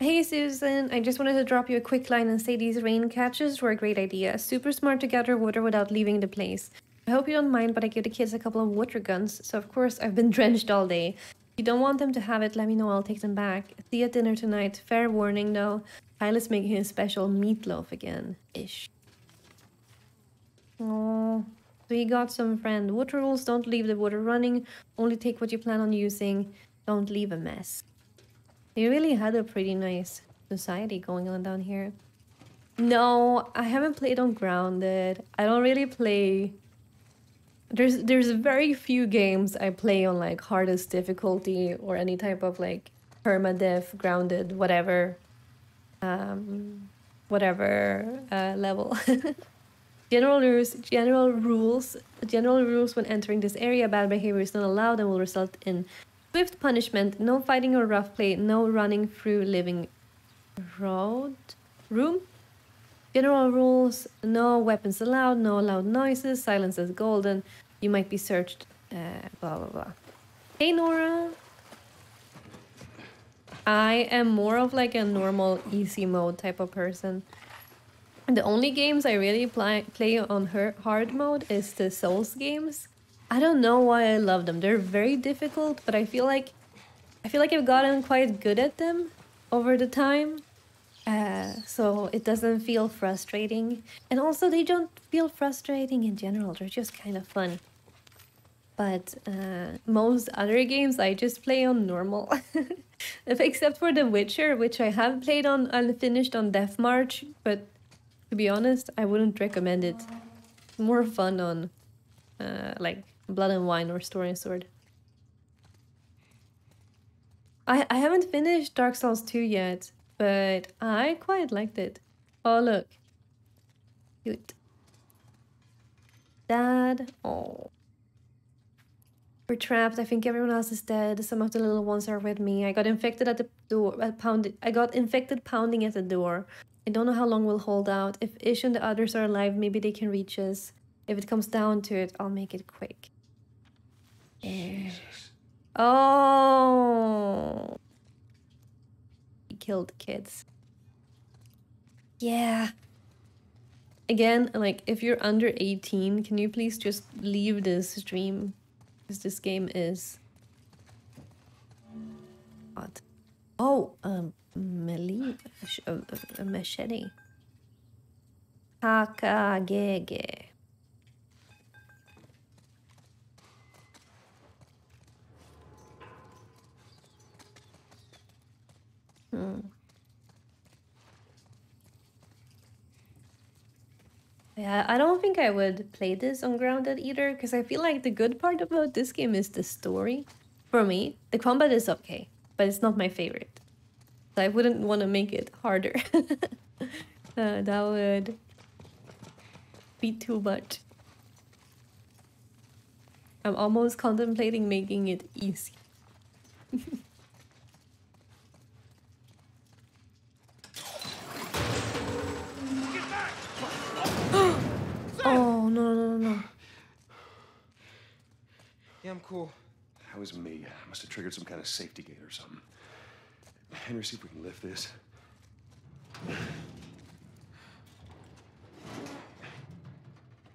Hey Susan, I just wanted to drop you a quick line and say these rain catches were a great idea. Super smart to gather water without leaving the place. I hope you don't mind, but I gave the kids a couple of water guns, so of course I've been drenched all day. If you don't want them to have it, let me know, I'll take them back. See you at dinner tonight. Fair warning though, Tyler's making his special meatloaf again. Ish. Oh, so got some friend. Water rules, don't leave the water running, only take what you plan on using, don't leave a mess. They really had a pretty nice society going on down here. No, I haven't played on Grounded. I don't really play. There's there's very few games I play on like hardest difficulty or any type of like permadeath, grounded, whatever, um, whatever uh, level. *laughs* general rules, general rules, general rules when entering this area. Bad behavior is not allowed and will result in swift punishment. No fighting or rough play. No running through living road room. General rules: no weapons allowed, no loud noises, silence is golden. You might be searched. Uh, blah blah blah. Hey Nora. I am more of like a normal easy mode type of person. The only games I really play play on her hard mode is the Souls games. I don't know why I love them. They're very difficult, but I feel like I feel like I've gotten quite good at them over the time. Uh, so it doesn't feel frustrating. And also they don't feel frustrating in general. They're just kind of fun. But uh, most other games I just play on normal. *laughs* Except for The Witcher, which I have played on and finished on Death March, but to be honest, I wouldn't recommend it. More fun on uh, like Blood and Wine or Story and Sword. I I haven't finished Dark Souls 2 yet, but I quite liked it. Oh look. Cute. Dad. Oh. We're trapped. I think everyone else is dead. Some of the little ones are with me. I got infected at the door. At pounded. I got infected pounding at the door. I don't know how long we'll hold out. If Ish and the others are alive, maybe they can reach us. If it comes down to it, I'll make it quick. Eh. Oh. Killed kids. Yeah. Again, like, if you're under 18, can you please just leave this stream? Because this game is... What? Oh, um, melee, a, a, a- machete. Hmm. Yeah, I don't think I would play this on grounded either because I feel like the good part about this game is the story. For me, the combat is okay, but it's not my favorite. So I wouldn't want to make it harder. *laughs* Uh, that would be too much. I'm almost contemplating making it easy. *laughs* oh no no no no! Yeah, I'm cool. That was me. I must have triggered some kind of safety gate or something. Henry, see if we can lift this.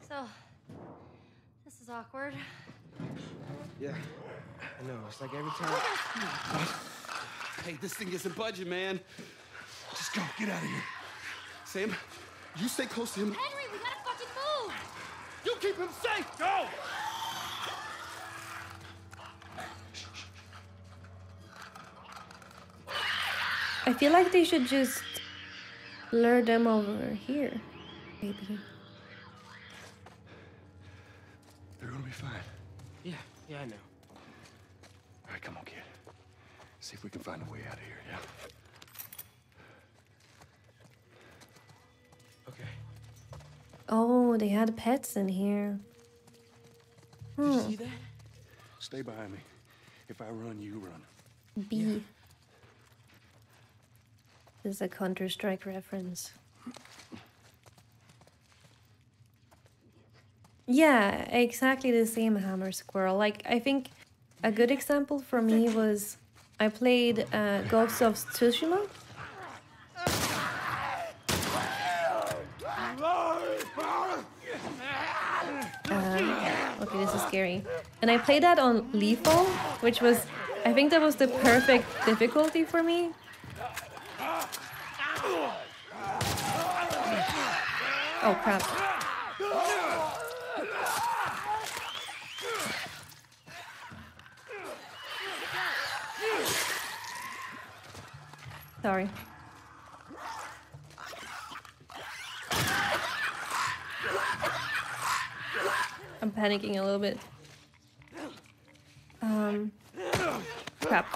So, this is awkward. Yeah. I know. It's like every time. *laughs* Hey, this thing isn't budging, man. Just go. Get out of here. Sam, you stay close to him. Henry, we gotta fucking move! You keep him safe. Go. I feel like they should just lure them over here, maybe. They're gonna be fine. Yeah, yeah, I know. All right, come on, kid. See if we can find a way out of here, yeah? Oh, they had pets in here. Did you Hmm. see that? Stay behind me. If I run, you run. B. This is a Counter Strike reference. Yeah, exactly the same hammer squirrel. Like, I think a good example for me was I played uh, Ghost of Tsushima. Okay, this is scary. And I played that on lethal, which was, I think that was the perfect difficulty for me. Oh crap. Sorry. I'm panicking a little bit. Um, crap.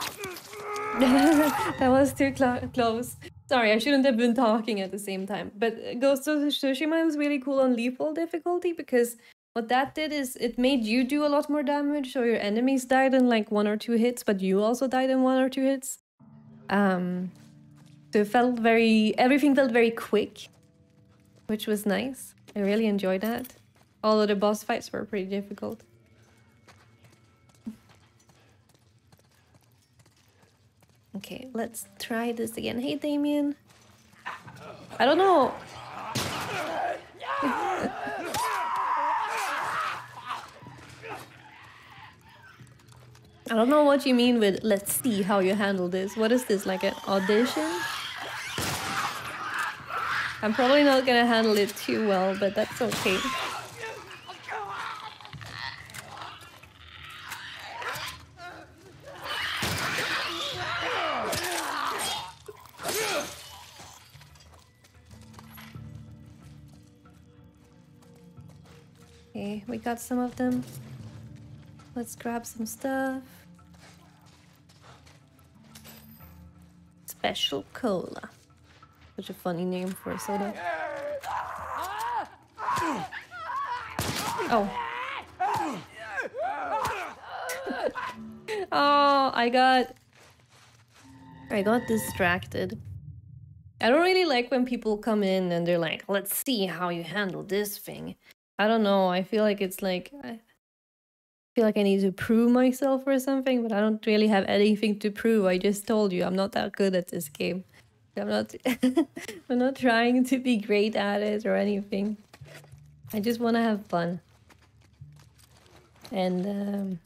*laughs* that was too clo- close. Sorry, I shouldn't have been talking at the same time. But uh, Ghost of Tsushima was really cool on lethal difficulty because what that did is it made you do a lot more damage, so your enemies died in like one or two hits, but you also died in one or two hits. Um, so it felt very, everything felt very quick, which was nice. I really enjoyed that. Although the boss fights were pretty difficult. Okay, let's try this again. Hey, Damien. I don't know. I don't know what you mean with let's see how you handle this. What is this, like an audition? I'm probably not gonna handle it too well, but that's okay. Okay, we got some of them. Let's grab some stuff. Special Cola. Such a funny name for a soda. Oh. *laughs* oh, I got... I got distracted. I don't really like when people come in and they're like, let's see how you handle this thing. I don't know. I feel like it's like... I feel like I need to prove myself or something, but I don't really have anything to prove. I just told you I'm not that good at this game. I'm not *laughs* I'm not trying to be great at it or anything. I just want to have fun. And um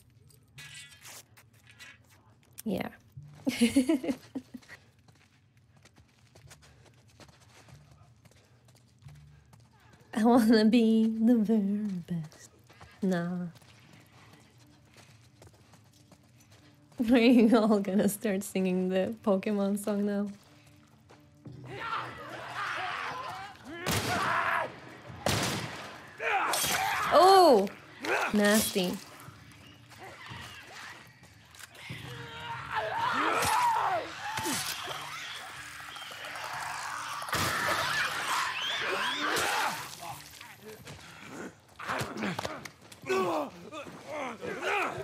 yeah. *laughs* I wanna be the very best. Nah. *laughs* Are you all gonna start singing the Pokemon song now? Oh! Nasty.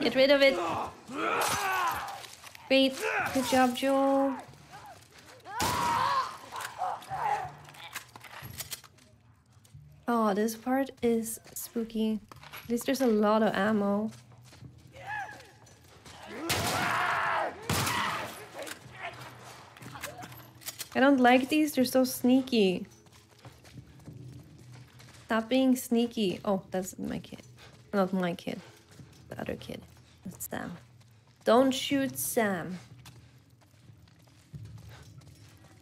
Get rid of it. Great. Good job, Joel. Oh, this part is spooky. At least there's a lot of ammo. I don't like these, they're so sneaky. Stop being sneaky. Oh, that's my kid. Not my kid. The other kid. That's Sam. Don't shoot Sam.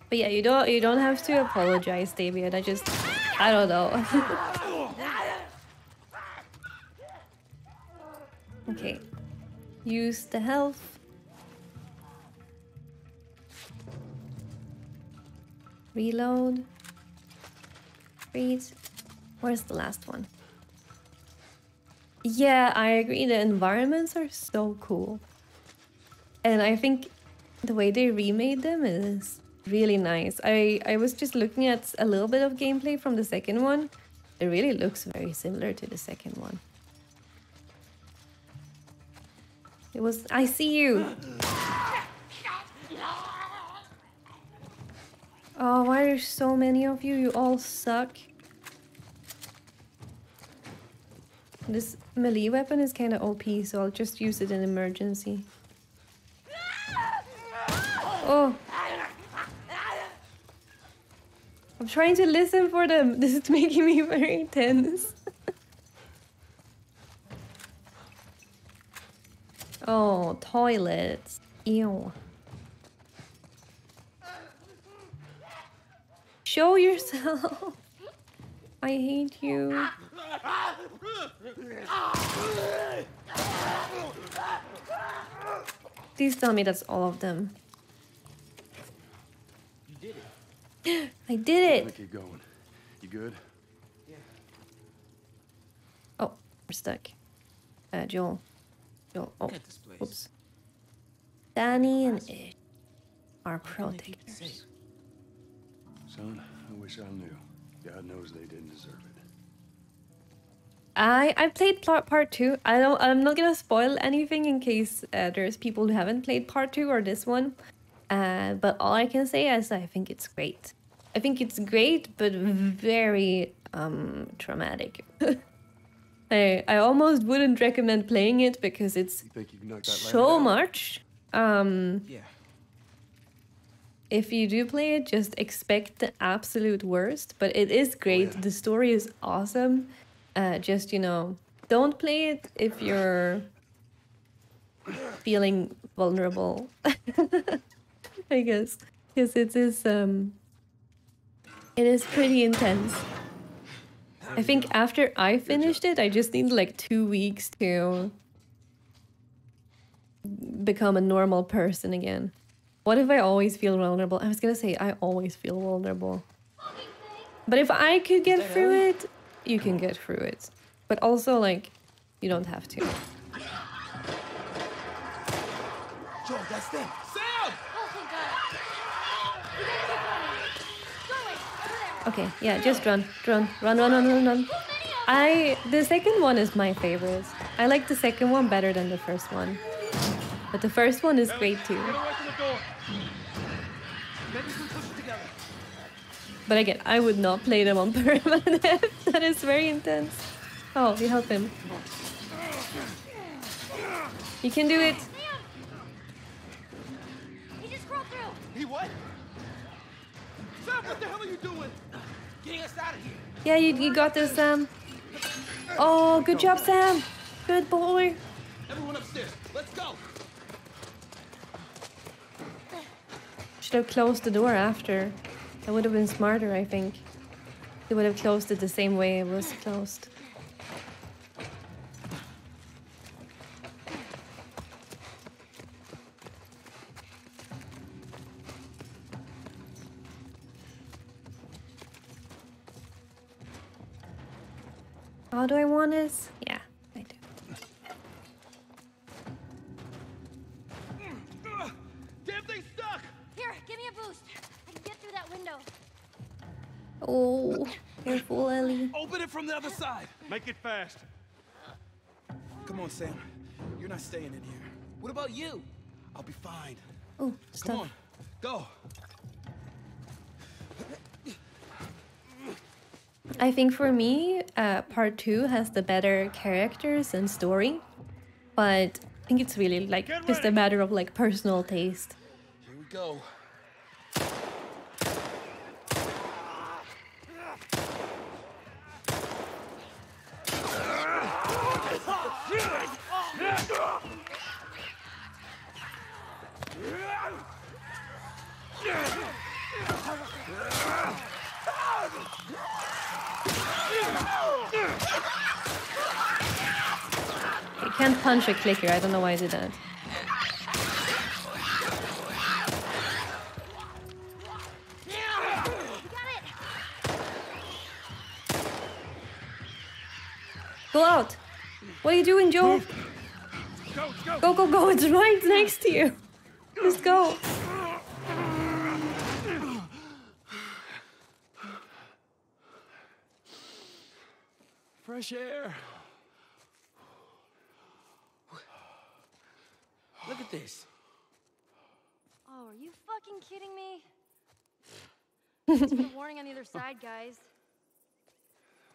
But yeah, you don't you don't have to apologize, David. I just I don't know. *laughs* okay. Use the health. Reload. Read. Where's the last one? Yeah, I agree. The environments are so cool. And I think the way they remade them is really nice. I, I was just looking at a little bit of gameplay from the second one. It really looks very similar to the second one. It was... I see you! Oh, why are there so many of you? You all suck. This melee weapon is kind of OP, so I'll just use it in emergency. Oh! I'm trying to listen for them. *laughs* This is making me very tense. *laughs* oh, toilets. Ew. Show yourself. *laughs* I hate you. Please tell me that's all of them. You did it. *gasps* I did Let me it. keep going. You good? Oh, we're stuck. Uh, Joel. Joel. Oh, Look at this place. oops. Danny and Ish are How can they protectors. Son, I wish I knew. God knows they didn't deserve it. I I played pl- part two. I don't. I'm not gonna spoil anything in case uh, there's people who haven't played part two or this one. Uh, but all I can say is I think it's great. I think it's great, but very um traumatic. *laughs* I I almost wouldn't recommend playing it because it's You you can knock that so much. Um, Yeah. If you do play it, just expect the absolute worst. But it is great. yeah. The story is awesome. Uh, just you know, don't play it if you're feeling vulnerable. *laughs* I guess because it is um, it is pretty intense. I think after I finished it, I just need like two weeks to become a normal person again. What if I always feel vulnerable? I was gonna say I always feel vulnerable. But if I could get through it, you can get through it. But also like you don't have to. Joel, that's them. Sam! Oh, thank God. We gotta keep running. Go away. Over there. Okay, yeah, just run, run, run, run, run, run, run. I the second one is my favorite. I like the second one better than the first one. But the first one is great too. Get away from the door. Maybe we push it together. But again, I would not play them on *laughs* permanent. that is very intense. Oh, you help him. You can do it. He just crawled through. He what? Sam, what the hell are you doing? Getting us out of here. Yeah, you, you got this, Sam. Oh, good job, Sam. Good boy. Everyone upstairs. Let's go. Should have closed the door after. That would have been smarter, I think. They would have closed it the same way it was closed. How do I want this? Oh, careful, Ellie. Open it from the other side. Make it fast. Come on, Sam. You're not staying in here. What about you? I'll be fine. Oh, Come stop. on. Go. I think for me, uh, part two has the better characters and story, but I think it's really like just a matter of like personal taste. Here we go. You can't punch a clicker. I don't know why I did that. It. Go out. What are you doing, Joe? Go, go. Go, go, go. It's right next to you. Just go. Fresh air. Look at this. Oh, are you fucking kidding me? It's been a warning on the other side, guys.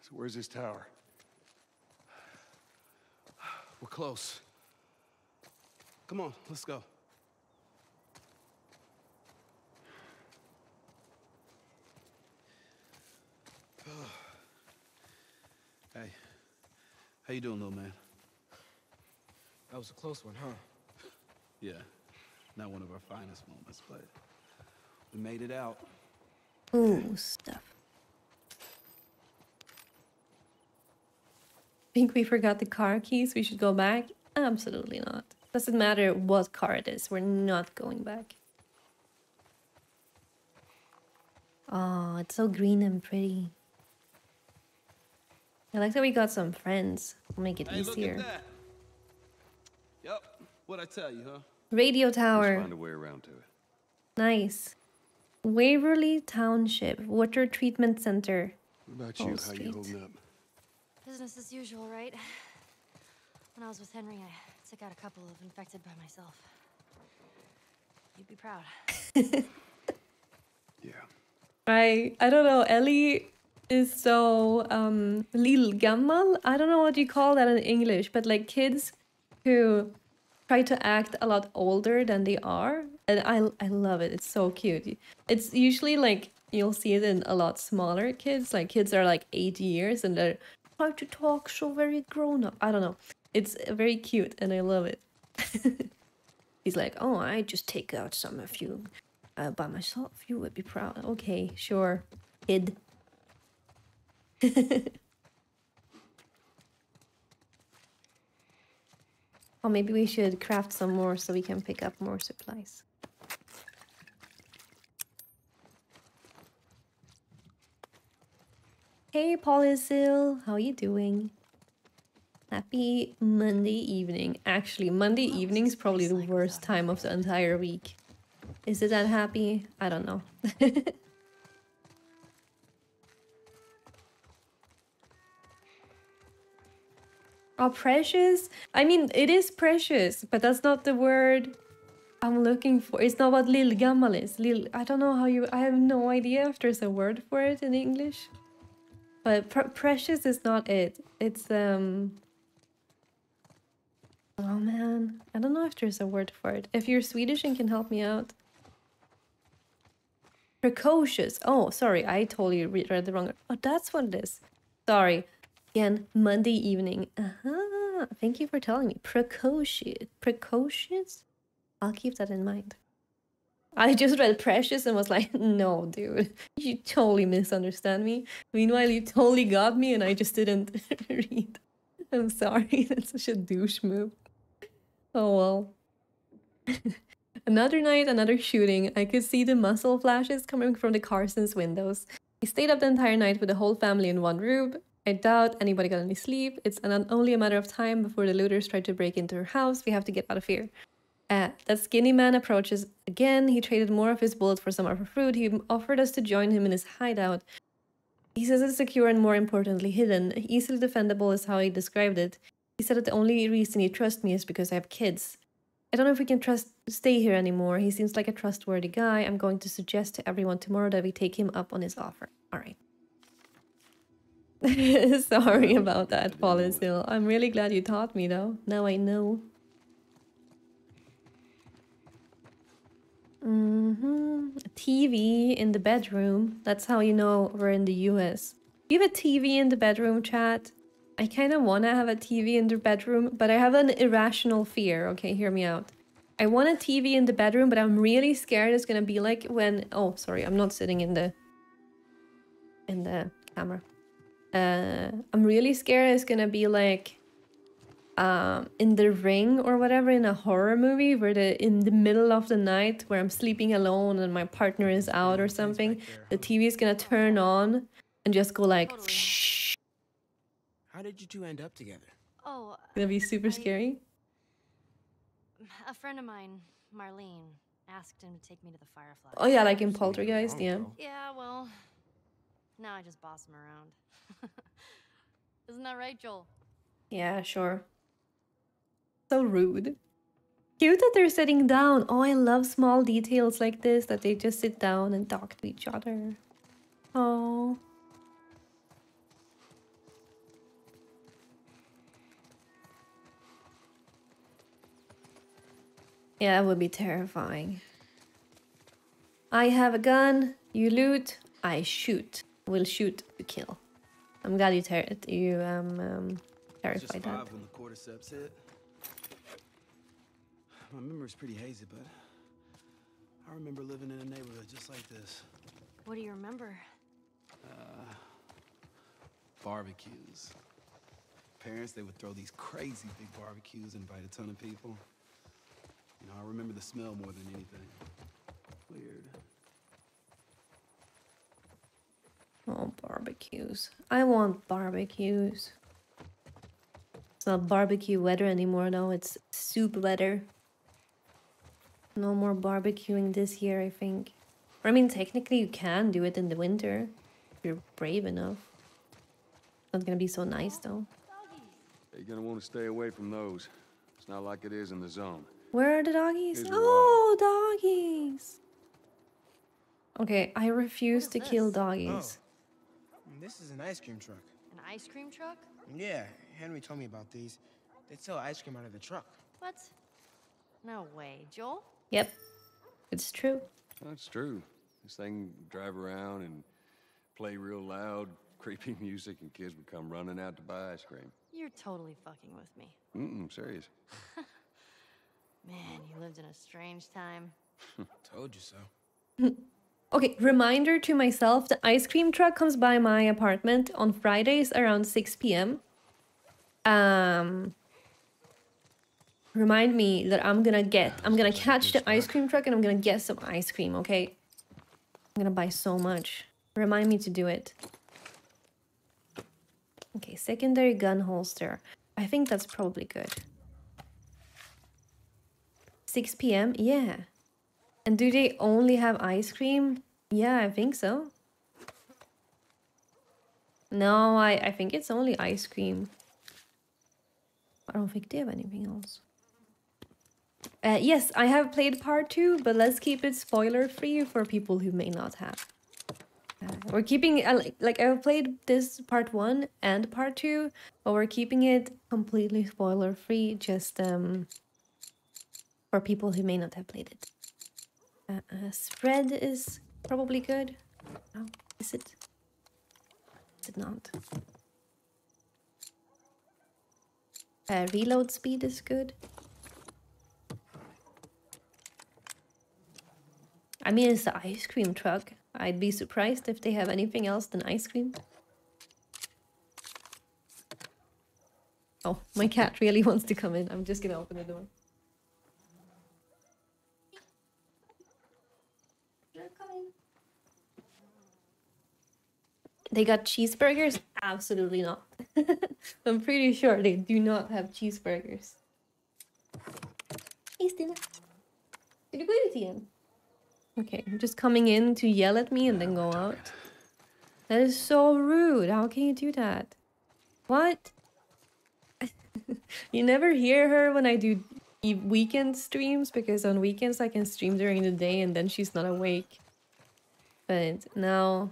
So where's this tower? We're close. Come on, let's go. *sighs* hey, how you doing, little man? That was a close one, huh? Yeah, not one of our finest moments, but we made it out. Ooh, stuff. Think we forgot the car keys? We should go back? Absolutely not. Doesn't matter what car it is. We're not going back. Oh, it's so green and pretty. I like that we got some friends. We'll make it Hey, easier. Yep, what I tell you, huh? Radio tower. find a way around to it. Nice. Waverly Township Water Treatment Center. What about you? How street. you holding up? Business as usual, right? When I was with Henry, I took out a couple of infected by myself. You'd be proud. *laughs* Yeah. I I don't know. Ellie is so um lillgammal. I don't know what you call that in English, but like kids who try to act a lot older than they are, and I I love it. It's so cute. It's usually like you'll see it in a lot smaller kids. Like kids are like eight years and they're trying to talk so very grown up. I don't know. It's very cute and I love it. *laughs* He's like, oh, I just take out some of you uh, by myself. You would be proud. Okay, sure, kid. *laughs* or maybe we should craft some more so we can pick up more supplies. Hey, Polysil, how are you doing? Happy Monday evening. Actually, Monday evening is probably the worst time of the entire week. Is it that happy? I don't know. *laughs* oh, precious? I mean, it is precious, but that's not the word I'm looking for. It's not what lil gammal is. Lil, I don't know how you. I have no idea if there's a word for it in English. But pr precious is not it. It's um. Oh man, I don't know if there's a word for it. If you're Swedish and can help me out. Precocious. Oh, sorry, I totally read the wrong. Oh, that's what it is. Sorry. Again, Monday evening. Uh huh. Thank you for telling me. Precocious. Precocious. I'll keep that in mind. I just read Precious and was like, *laughs* no, dude, you totally misunderstand me. Meanwhile, you totally got me and I just didn't *laughs* read. I'm sorry, *laughs* that's such a douche move. Oh well. another night, another shooting. I could see the muzzle flashes coming from the Carson's windows. We stayed up the entire night with the whole family in one room. I doubt anybody got any sleep. It's an, only a matter of time before the looters try to break into our house. We have to get out of here. Uh, that skinny man approaches again. He traded more of his bullets for some of our food. He offered us to join him in his hideout. He says it's secure and more importantly hidden. Easily defendable is how he described it. He said that the only reason he trusts me is because I have kids. I don't know if we can trust stay here anymore. He seems like a trustworthy guy. I'm going to suggest to everyone tomorrow that we take him up on his offer. All right. *laughs* Sorry about that, Paul Still. I'm really glad you taught me though. Now I know. Mm-hmm. TV in the bedroom. That's how you know we're in the US. You have a TV in the bedroom, chat? I kind of want to have a TV in the bedroom, but I have an irrational fear. Okay, hear me out. I want a TV in the bedroom, but I'm really scared it's gonna be like when... Oh, sorry, I'm not sitting in the... in the camera. Uh, I'm really scared it's gonna be like um, in the ring or whatever in a horror movie where the in the middle of the night where I'm sleeping alone and my partner is out or something, the TV is gonna turn on and just go like. Shh. How did you two end up together? Oh, gonna be super I, scary. A friend of mine, Marlene, asked him to take me to the Firefly. Oh yeah, like in Poltergeist, yeah. Yeah, well, now I just boss him around. *laughs* Isn't that right, Joel? Yeah, sure. So rude. Cute that they're sitting down. Oh, I love small details like this, that they just sit down and talk to each other. Oh. Yeah, it would be terrifying. I have a gun, you loot, I shoot. Will shoot to kill. I'm glad you ter you um, um terrified that. My memory's pretty hazy, but I remember living in a neighborhood just like this. What do you remember? Uh, barbecues. Parents, they would throw these crazy big barbecues, invite a ton of people. You know, I remember the smell more than anything. Weird. Oh, barbecues. I want barbecues. It's not barbecue weather anymore, though. It's soup weather. No more barbecuing this year, I think. I mean, technically you can do it in the winter. If you're brave enough. Not gonna be so nice, though. You're gonna want to stay away from those. It's not like it is in the zone. Where are the doggies? Oh, doggies! Okay, I refuse to this? kill doggies. Oh. This is an ice cream truck. An ice cream truck? Yeah, Henry told me about these. They sell ice cream out of the truck. What? No way. Joel? Yep, it's true. That's true. This thing drive around and play real loud, *laughs* creepy music, and kids would come running out to buy ice cream. You're totally fucking with me. Mm-mm, serious. *laughs* Man, you lived in a strange time. *laughs* Told you so. okay, reminder to myself, the ice cream truck comes by my apartment on Fridays around 6 p.m. Um, remind me that I'm gonna get, I'm gonna catch the ice cream truck and I'm gonna get some ice cream, okay? I'm gonna buy so much. Remind me to do it. Okay, secondary gun holster. I think that's probably good. 6 p.m. Yeah. And do they only have ice cream? Yeah, I think so. No, I, I think it's only ice cream. I don't think they have anything else. Uh, yes, I have played part two, but let's keep it spoiler free for people who may not have. Uh, we're keeping uh, like, I've played this part one and part two, but we're keeping it completely spoiler free, just um for people who may not have played it. Uh, uh, spread is probably good. Oh, is it? Is it not? Uh, reload speed is good. I mean, it's the ice cream truck. I'd be surprised if they have anything else than ice cream. Oh, my cat really *laughs* wants to come in. I'm just gonna open the door. They got cheeseburgers? Absolutely not. *laughs* I'm pretty sure they do not have cheeseburgers. Hey, Stina. Did you go ut igen? Okay, just coming in to yell at me and then go out. That is so rude. How can you do that? What? *laughs* you never hear her when I do weekend streams because on weekends I can stream during the day and then she's not awake. But now,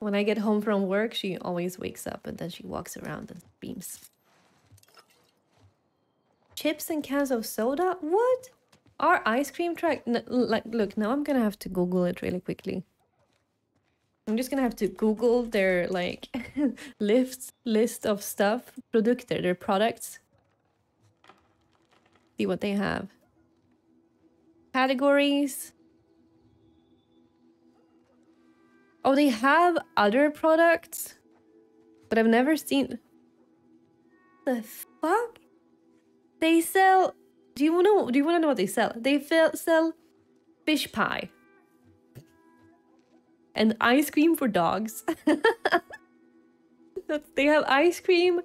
when I get home from work, she always wakes up and then she walks around and beams. Chips and cans of soda? What? Our ice cream truck? N- like, look, now I'm gonna have to Google it really quickly. I'm just gonna have to Google their like *laughs* list list of stuff, produkter, their products. See what they have. Categories. Oh, they have other products, but I've never seen. The fuck? They sell. Do you know? Do you want to know what they sell? They sell fish pie and ice cream for dogs. *laughs* They have ice cream,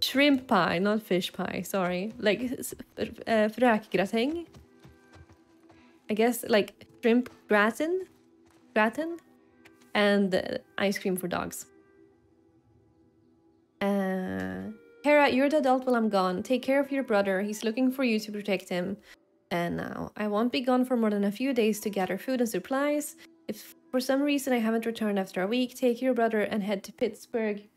shrimp pie, not fish pie. Sorry, like uh, fräkgratäng. I guess like shrimp gratin, gratin, and uh, ice cream for dogs. Uh, Hera, you're the adult while I'm gone. Take care of your brother. He's looking for you to protect him. And now, I won't be gone for more than a few days to gather food and supplies. If for some reason I haven't returned after a week, take your brother and head to Pittsburgh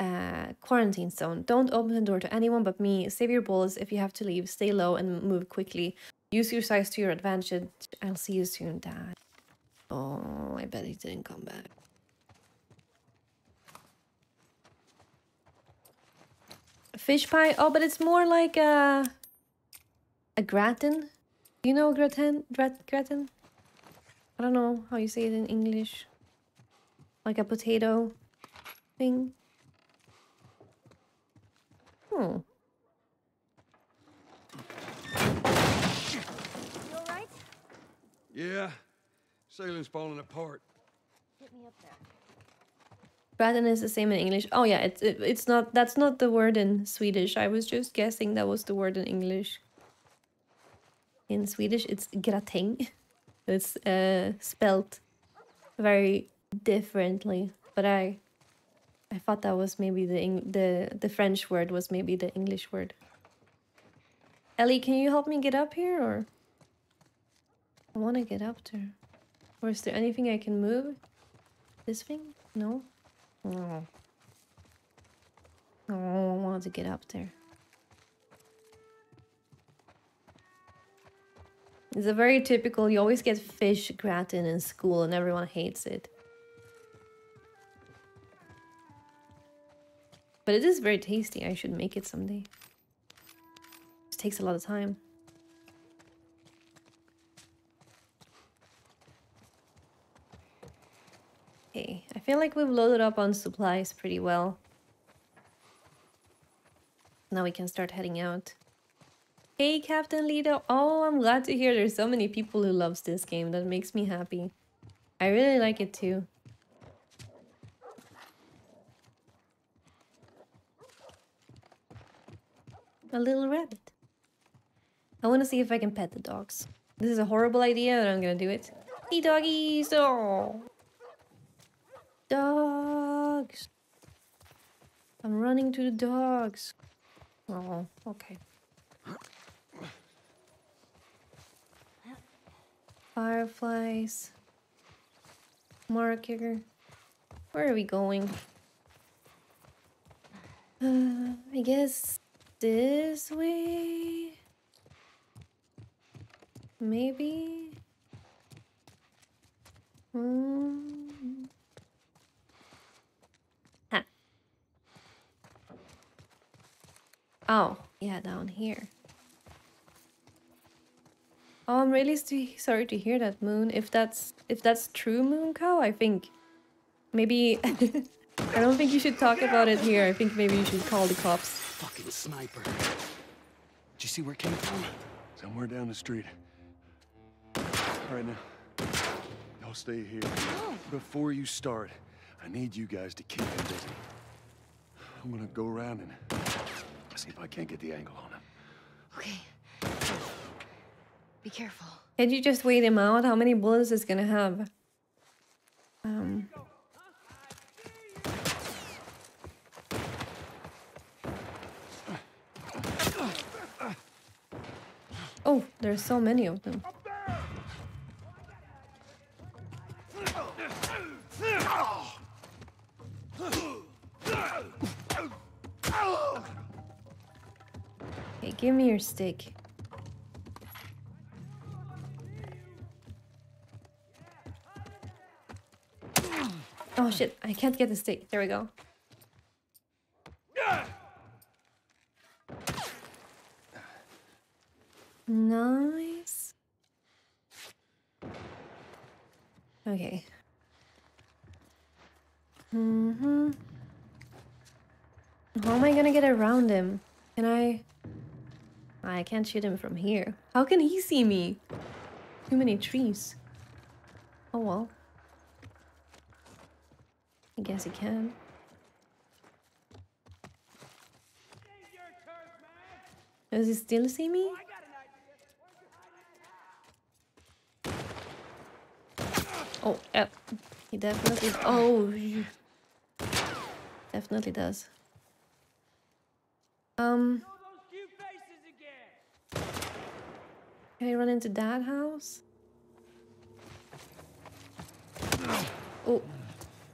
uh, quarantine zone. Don't open the door to anyone but me. Save your balls if you have to leave. Stay low and move quickly. Use your size to your advantage. I'll see you soon, Dad. Oh, I bet he didn't come back. Fish pie? Oh, but it's more like a a gratin. You know gratin? Grat gratin? I don't know how you say it in English. Like a potato thing. Hmm. You alright? Yeah, sailing's falling apart. Get me up there. Gratin is the same in English. Oh yeah, it's it, it's not. That's not the word in Swedish. I was just guessing that was the word in English. In Swedish, it's gratäng. *laughs* It's uh spelt very differently, but I I thought that was maybe the Eng- the the French word was maybe the English word. Ellie, can you help me get up here or? I want to get up there. Or is there anything I can move? This thing? No. Oh. Oh, I wanted to get up there. It's a very typical, you always get fish gratin in school and everyone hates it. But it is very tasty. I should make it someday. It takes a lot of time. Okay, I feel like we've loaded up on supplies pretty well. Now we can start heading out. Hey, Captain Lido. Oh, I'm glad to hear there's so many people who loves this game. That makes me happy. I really like it too. a little rabbit. I want to see if I can pet the dogs. This is a horrible idea, but I'm gonna do it. Hey, doggies! Oh, dogs! I'm running to the dogs. Oh, okay. Fireflies. Marker. Where are we going? Uh, I guess this way? Maybe? Hmm. Oh, yeah, down here. Oh, I'm really st- sorry to hear that, Moon. If that's if that's true, Moon Cow, I think maybe *laughs* I don't think you should talk about it here. I think maybe you should call the cops. Fucking sniper. Did you see where it came from? Somewhere down the street. All right, now. Y'all stay here. Before you start, I need you guys to keep him busy. I'm gonna go around and see if I can't get the angle on him. Okay. Be careful. Can't you just wait him out? How many bullets is gonna have? Um. Oh, there's so many of them. Give me your stick. Oh shit, I can't get the stick. There we go. Nice. Okay. Mm-hmm. How am I gonna get around him? Can I... I can't shoot him from here. How can he see me? Too many trees. Oh well. I guess he can. Does he still see me? Oh, yeah. He definitely. Oh, definitely does. Um. Can I run into that house? Oh,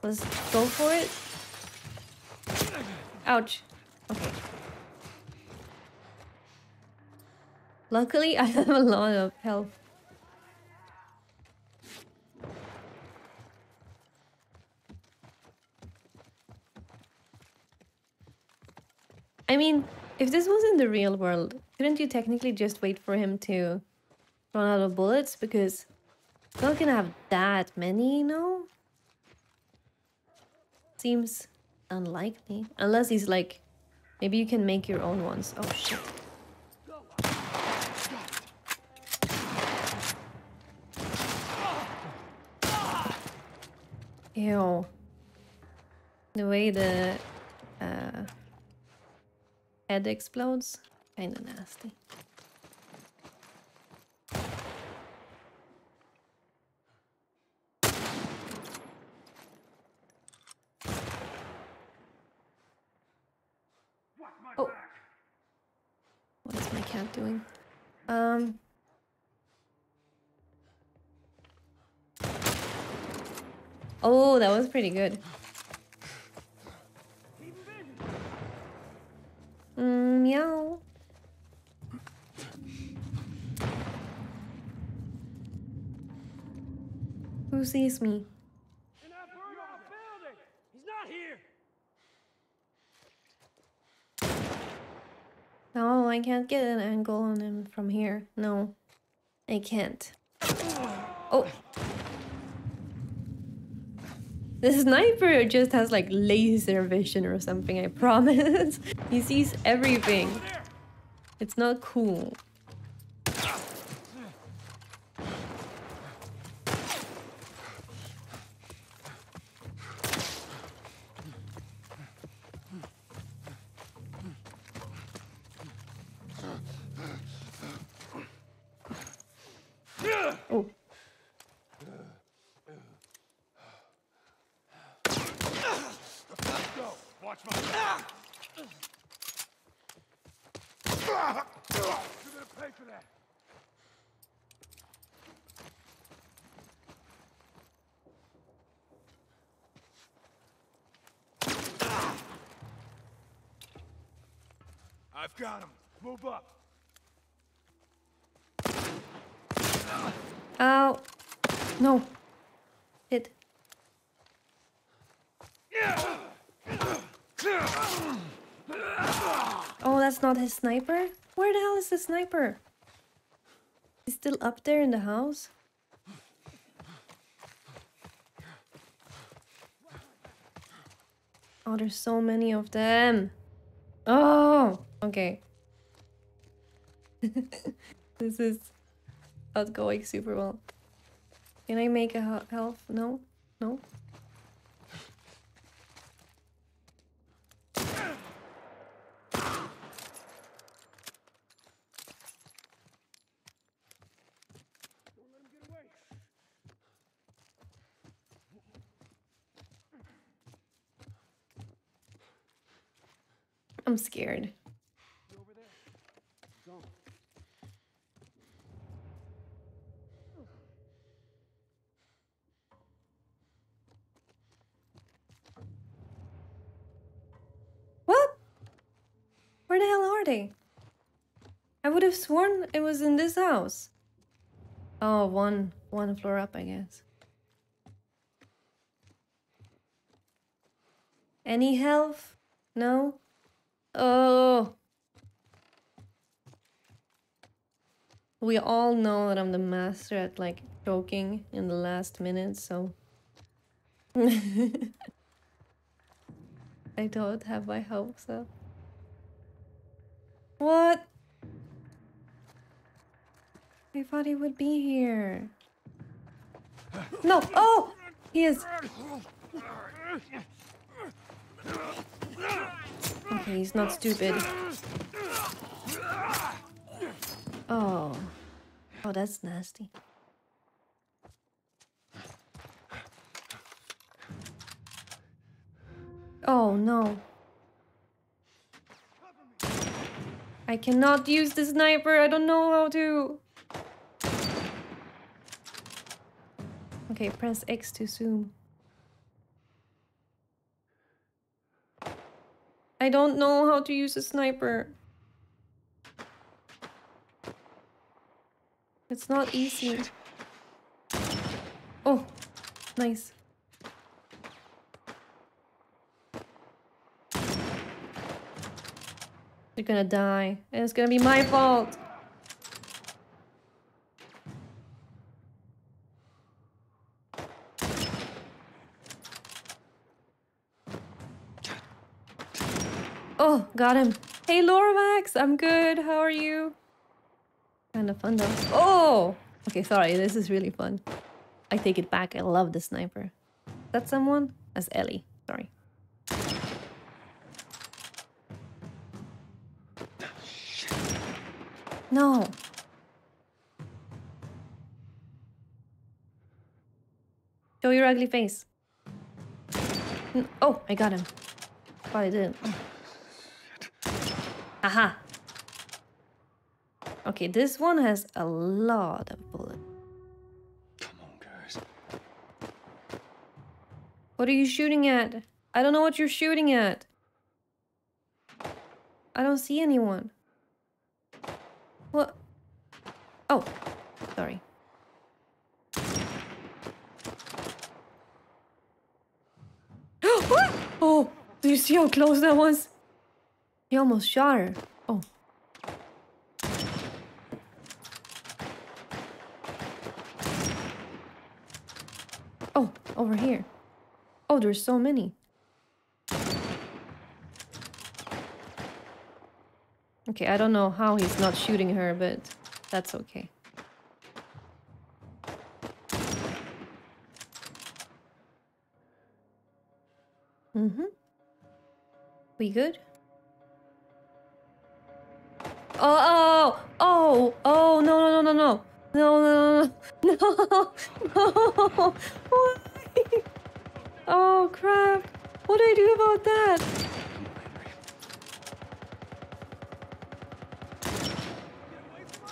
let's go for it. Ouch. Okay. Luckily, *laughs* I have a lot of health. I mean, if this was in the real world, couldn't you technically just wait for him to run out of bullets? Because not gonna have that many, you know? Seems unlikely. Unless he's like, maybe you can make your own ones. Oh shit. Ew. The way the uh, head explodes, kinda nasty. Oh. What is my cat doing? Um. Oh, that was pretty good. Mm, meow. Who sees me? In that burnout building! He's not here! No, I can't get an angle on him from here. No, I can't. Oh. The sniper just has like laser vision or something, I promise. *laughs* he sees everything. It's not cool. Oh. Go. Watch my back. You're gonna pay for that. I've got him. Move up. Ow. No. Hit. Oh, that's not his sniper? Where the hell is the sniper? He's still up there in the house? Oh, there's so many of them. Oh, okay. *laughs* this is not going super well. Can I make a health? No? No? I'm scared. What? Where the hell are they? I would have sworn it was in this house. Oh, one, one floor up, I guess. Any health? No? Oh. We all know that I'm the master at like choking in the last minute, so. *laughs* I don't have my hopes up. What? I thought he would be here. No! Oh! He is. Okay, he's not stupid. Oh. Oh, that's nasty. Oh no. I cannot use the sniper. I don't know how to. Okay, press X to zoom. I don't know how to use a sniper. It's not oh, easy. Oh, nice. You're gonna die. And it's gonna be my fault. Oh, got him. Hey, Lorvax, I'm good. How are you? Kind of fun though. Oh! Okay, sorry. This is really fun. I take it back. I love the sniper. That someone? That's Ellie. Sorry. No. Show your ugly face. Oh, I got him. I didn't. Aha. Okay, this one has a lot of bullets. Come on, guys. What are you shooting at? I don't know what you're shooting at. I don't see anyone. What? Oh, sorry. *gasps* Oh, do you see how close that was? He almost shot her. Oh. Oh, over here. Oh, there's so many. Okay, I don't know how he's not shooting her, but that's okay. Mm-hmm. We good? Oh, oh, oh, oh, no, no, no, no, no. No, no, no, no, no. *laughs* *laughs* Oh crap! What do I do about that?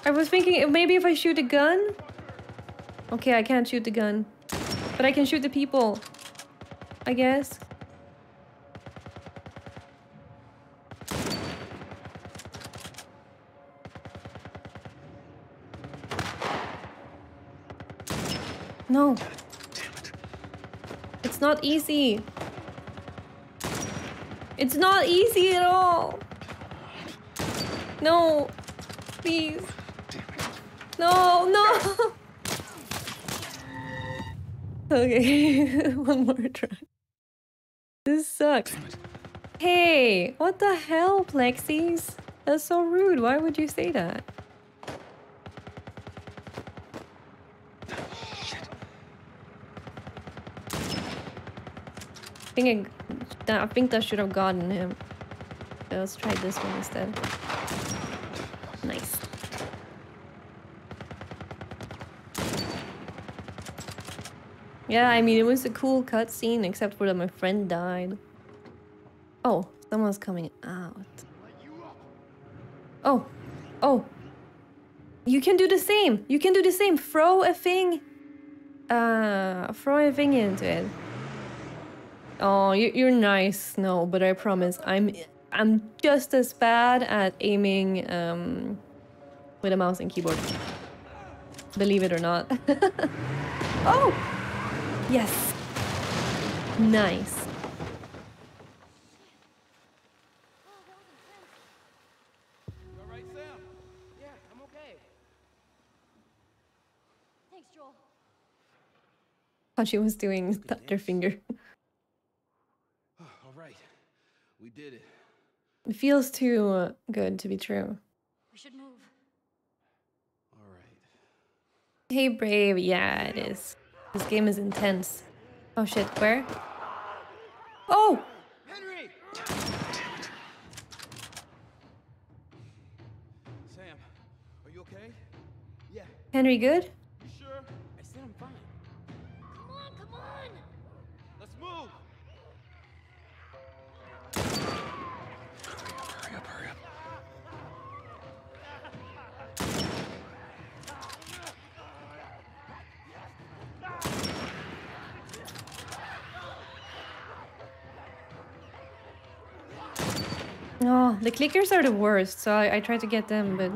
I was thinking maybe if I shoot a gun. Okay, I can't shoot the gun, but I can shoot the people. I guess. Not easy. It's not easy at all. No. Please. No, no. *laughs* okay, *laughs* one more try. This sucks. Hey, what the hell, Plexis? That's so rude. Why would you say that? Think I, I think that should have gotten him. Let's try this one instead. Nice. Yeah, I mean, it was a cool cutscene, except for that my friend died. Oh, someone's coming out. Oh, oh. You can do the same. You can do the same. Throw a thing. Uh, throw a thing into it. Oh, you, you're nice. No, but I promise, I'm I'm just as bad at aiming um, with a mouse and keyboard. Believe it or not. *laughs* oh! Yes. Nice. All right, I'm okay. Thanks, Joel. Thought she was doing thunder finger. *laughs* All right, we did it. It feels too uh, good to be true. We should move. All right. Hey, Brave. Yeah, it is. This game is intense. Oh shit, where? Oh! Henry! Sam, are you okay? Yeah. Henry, good? Oh, the clickers are the worst, so I, I try to get them, but...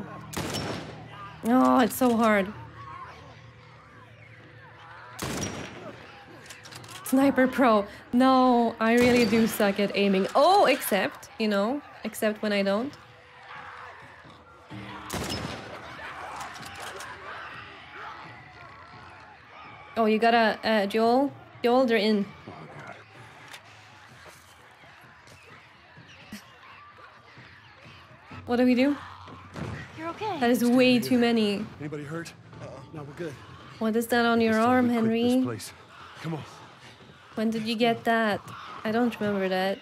Oh, it's so hard. Sniper Pro. No, I really do suck at aiming. Oh, except, you know, except when I don't. Oh, you got a uh, Joel? Joel, they're in. What do we do? You're okay. That is way too many. Anybody hurt? Uh-uh. No, we're good. What is that on your Let's arm, tell them we Henry? This place. Come on. When did you get that? I don't remember that.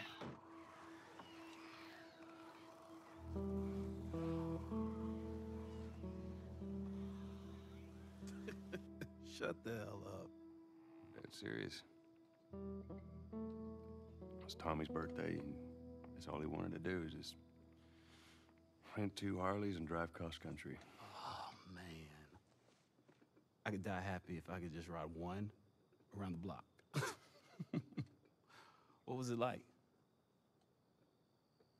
*laughs* Shut the hell up. Dead serious. It was Tommy's birthday, and that's all he wanted to do is just rent two Harleys and drive cross country. Oh, man. I could die happy if I could just ride one around the block. *laughs* what was it like?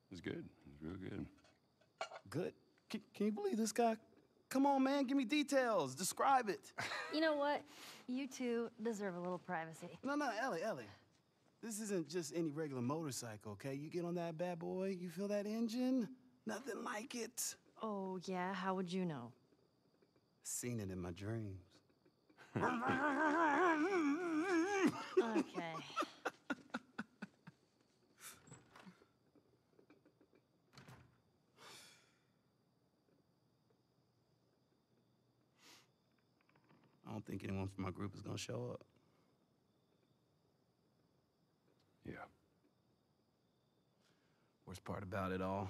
It was good. It was real good. Good. Can, can you believe this guy? Come on, man. Give me details. Describe it. *laughs* You know what? You two deserve a little privacy. No, no, Ellie, Ellie. This isn't just any regular motorcycle, okay? You get on that bad boy, you feel that engine? Nothing like it. Oh, yeah? How would you know? Seen it in my dreams. Okay. I don't think anyone from my group is gonna show up. Yeah. Worst part about it all,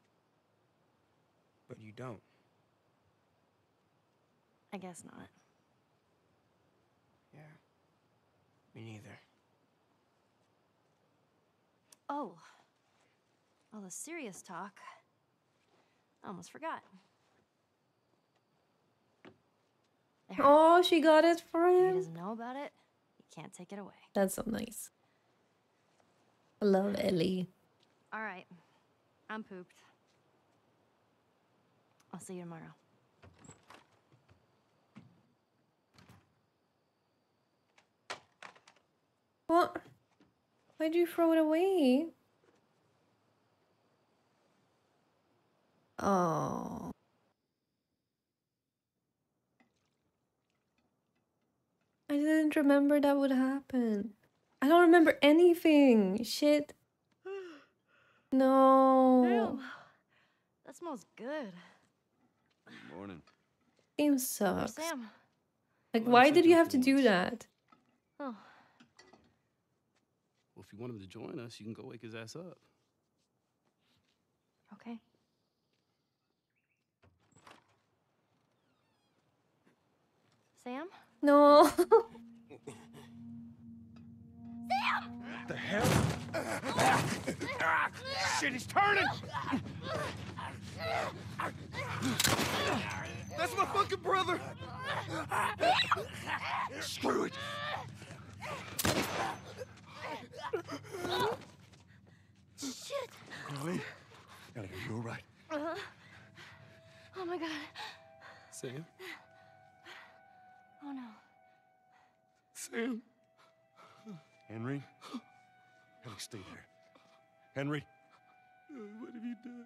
But you don't. I guess not. Yeah. Me neither. Oh. All the serious talk. I almost forgot. There. Oh, she got it for If he doesn't know about it, he can't take it away. That's so nice. I love Ellie. All right. I'm pooped. I'll see you tomorrow. What? Why'd you throw it away? Oh. I didn't remember that would happen. I don't remember anything. Shit. *gasps* No. That smells good. Good morning. Game Where's sucks. Sam? Like, Well, why did you have to do that? Oh, Well, if you want him to join us, you can go wake his ass up. okay. Sam? No. Sam What the hell? *laughs* Shit, he's turning! *laughs* That's my fucking brother! Screw it! Shit! Chloe? Ellie, are you all right? Uh-huh. Oh my god. Sam? Oh no. Sam? Henry? Ellie, stay there. Henry, What have you done?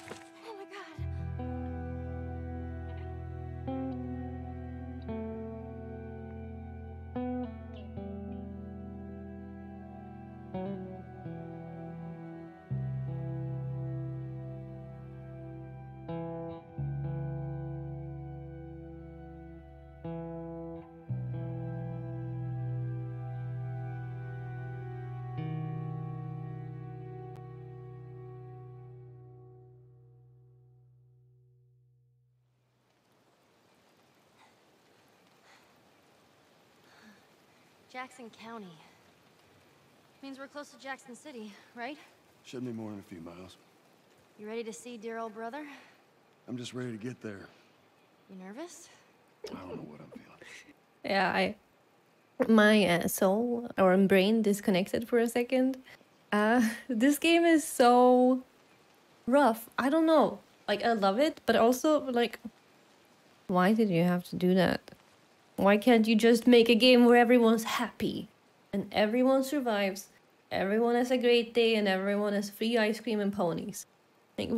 Jackson County. Means we're close to Jackson City, right? Shouldn't be more than a few miles. You ready to see dear old brother? I'm just ready to get there. You nervous? I don't know what I'm feeling. Yeah, I my uh, soul or brain disconnected for a second. Uh, *laughs* this game is so rough. I don't know. Like I love it, but also like, why did you have to do that? Why can't you just make a game where everyone's happy and everyone survives, everyone has a great day, and everyone has free ice cream and ponies? Like?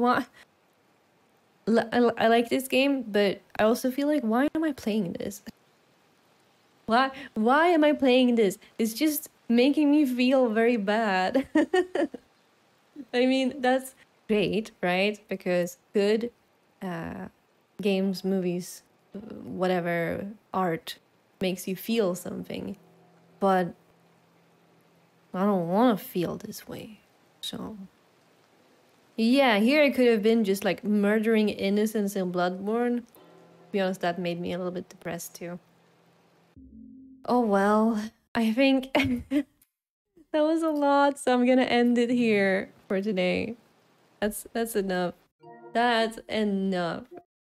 L- I, like this game, but I also feel like why am I playing this? Why why am I playing this? It's just making me feel very bad. *laughs* I mean, that's great, right? Because good uh, games, movies, whatever art makes you feel something. But I don't want to feel this way. So yeah, here it could have been just like murdering innocents in Bloodborne. To be honest, that made me a little bit depressed too. Oh well, I think *laughs* that was a lot, so I'm gonna end it here for today. That's that's enough. That's enough.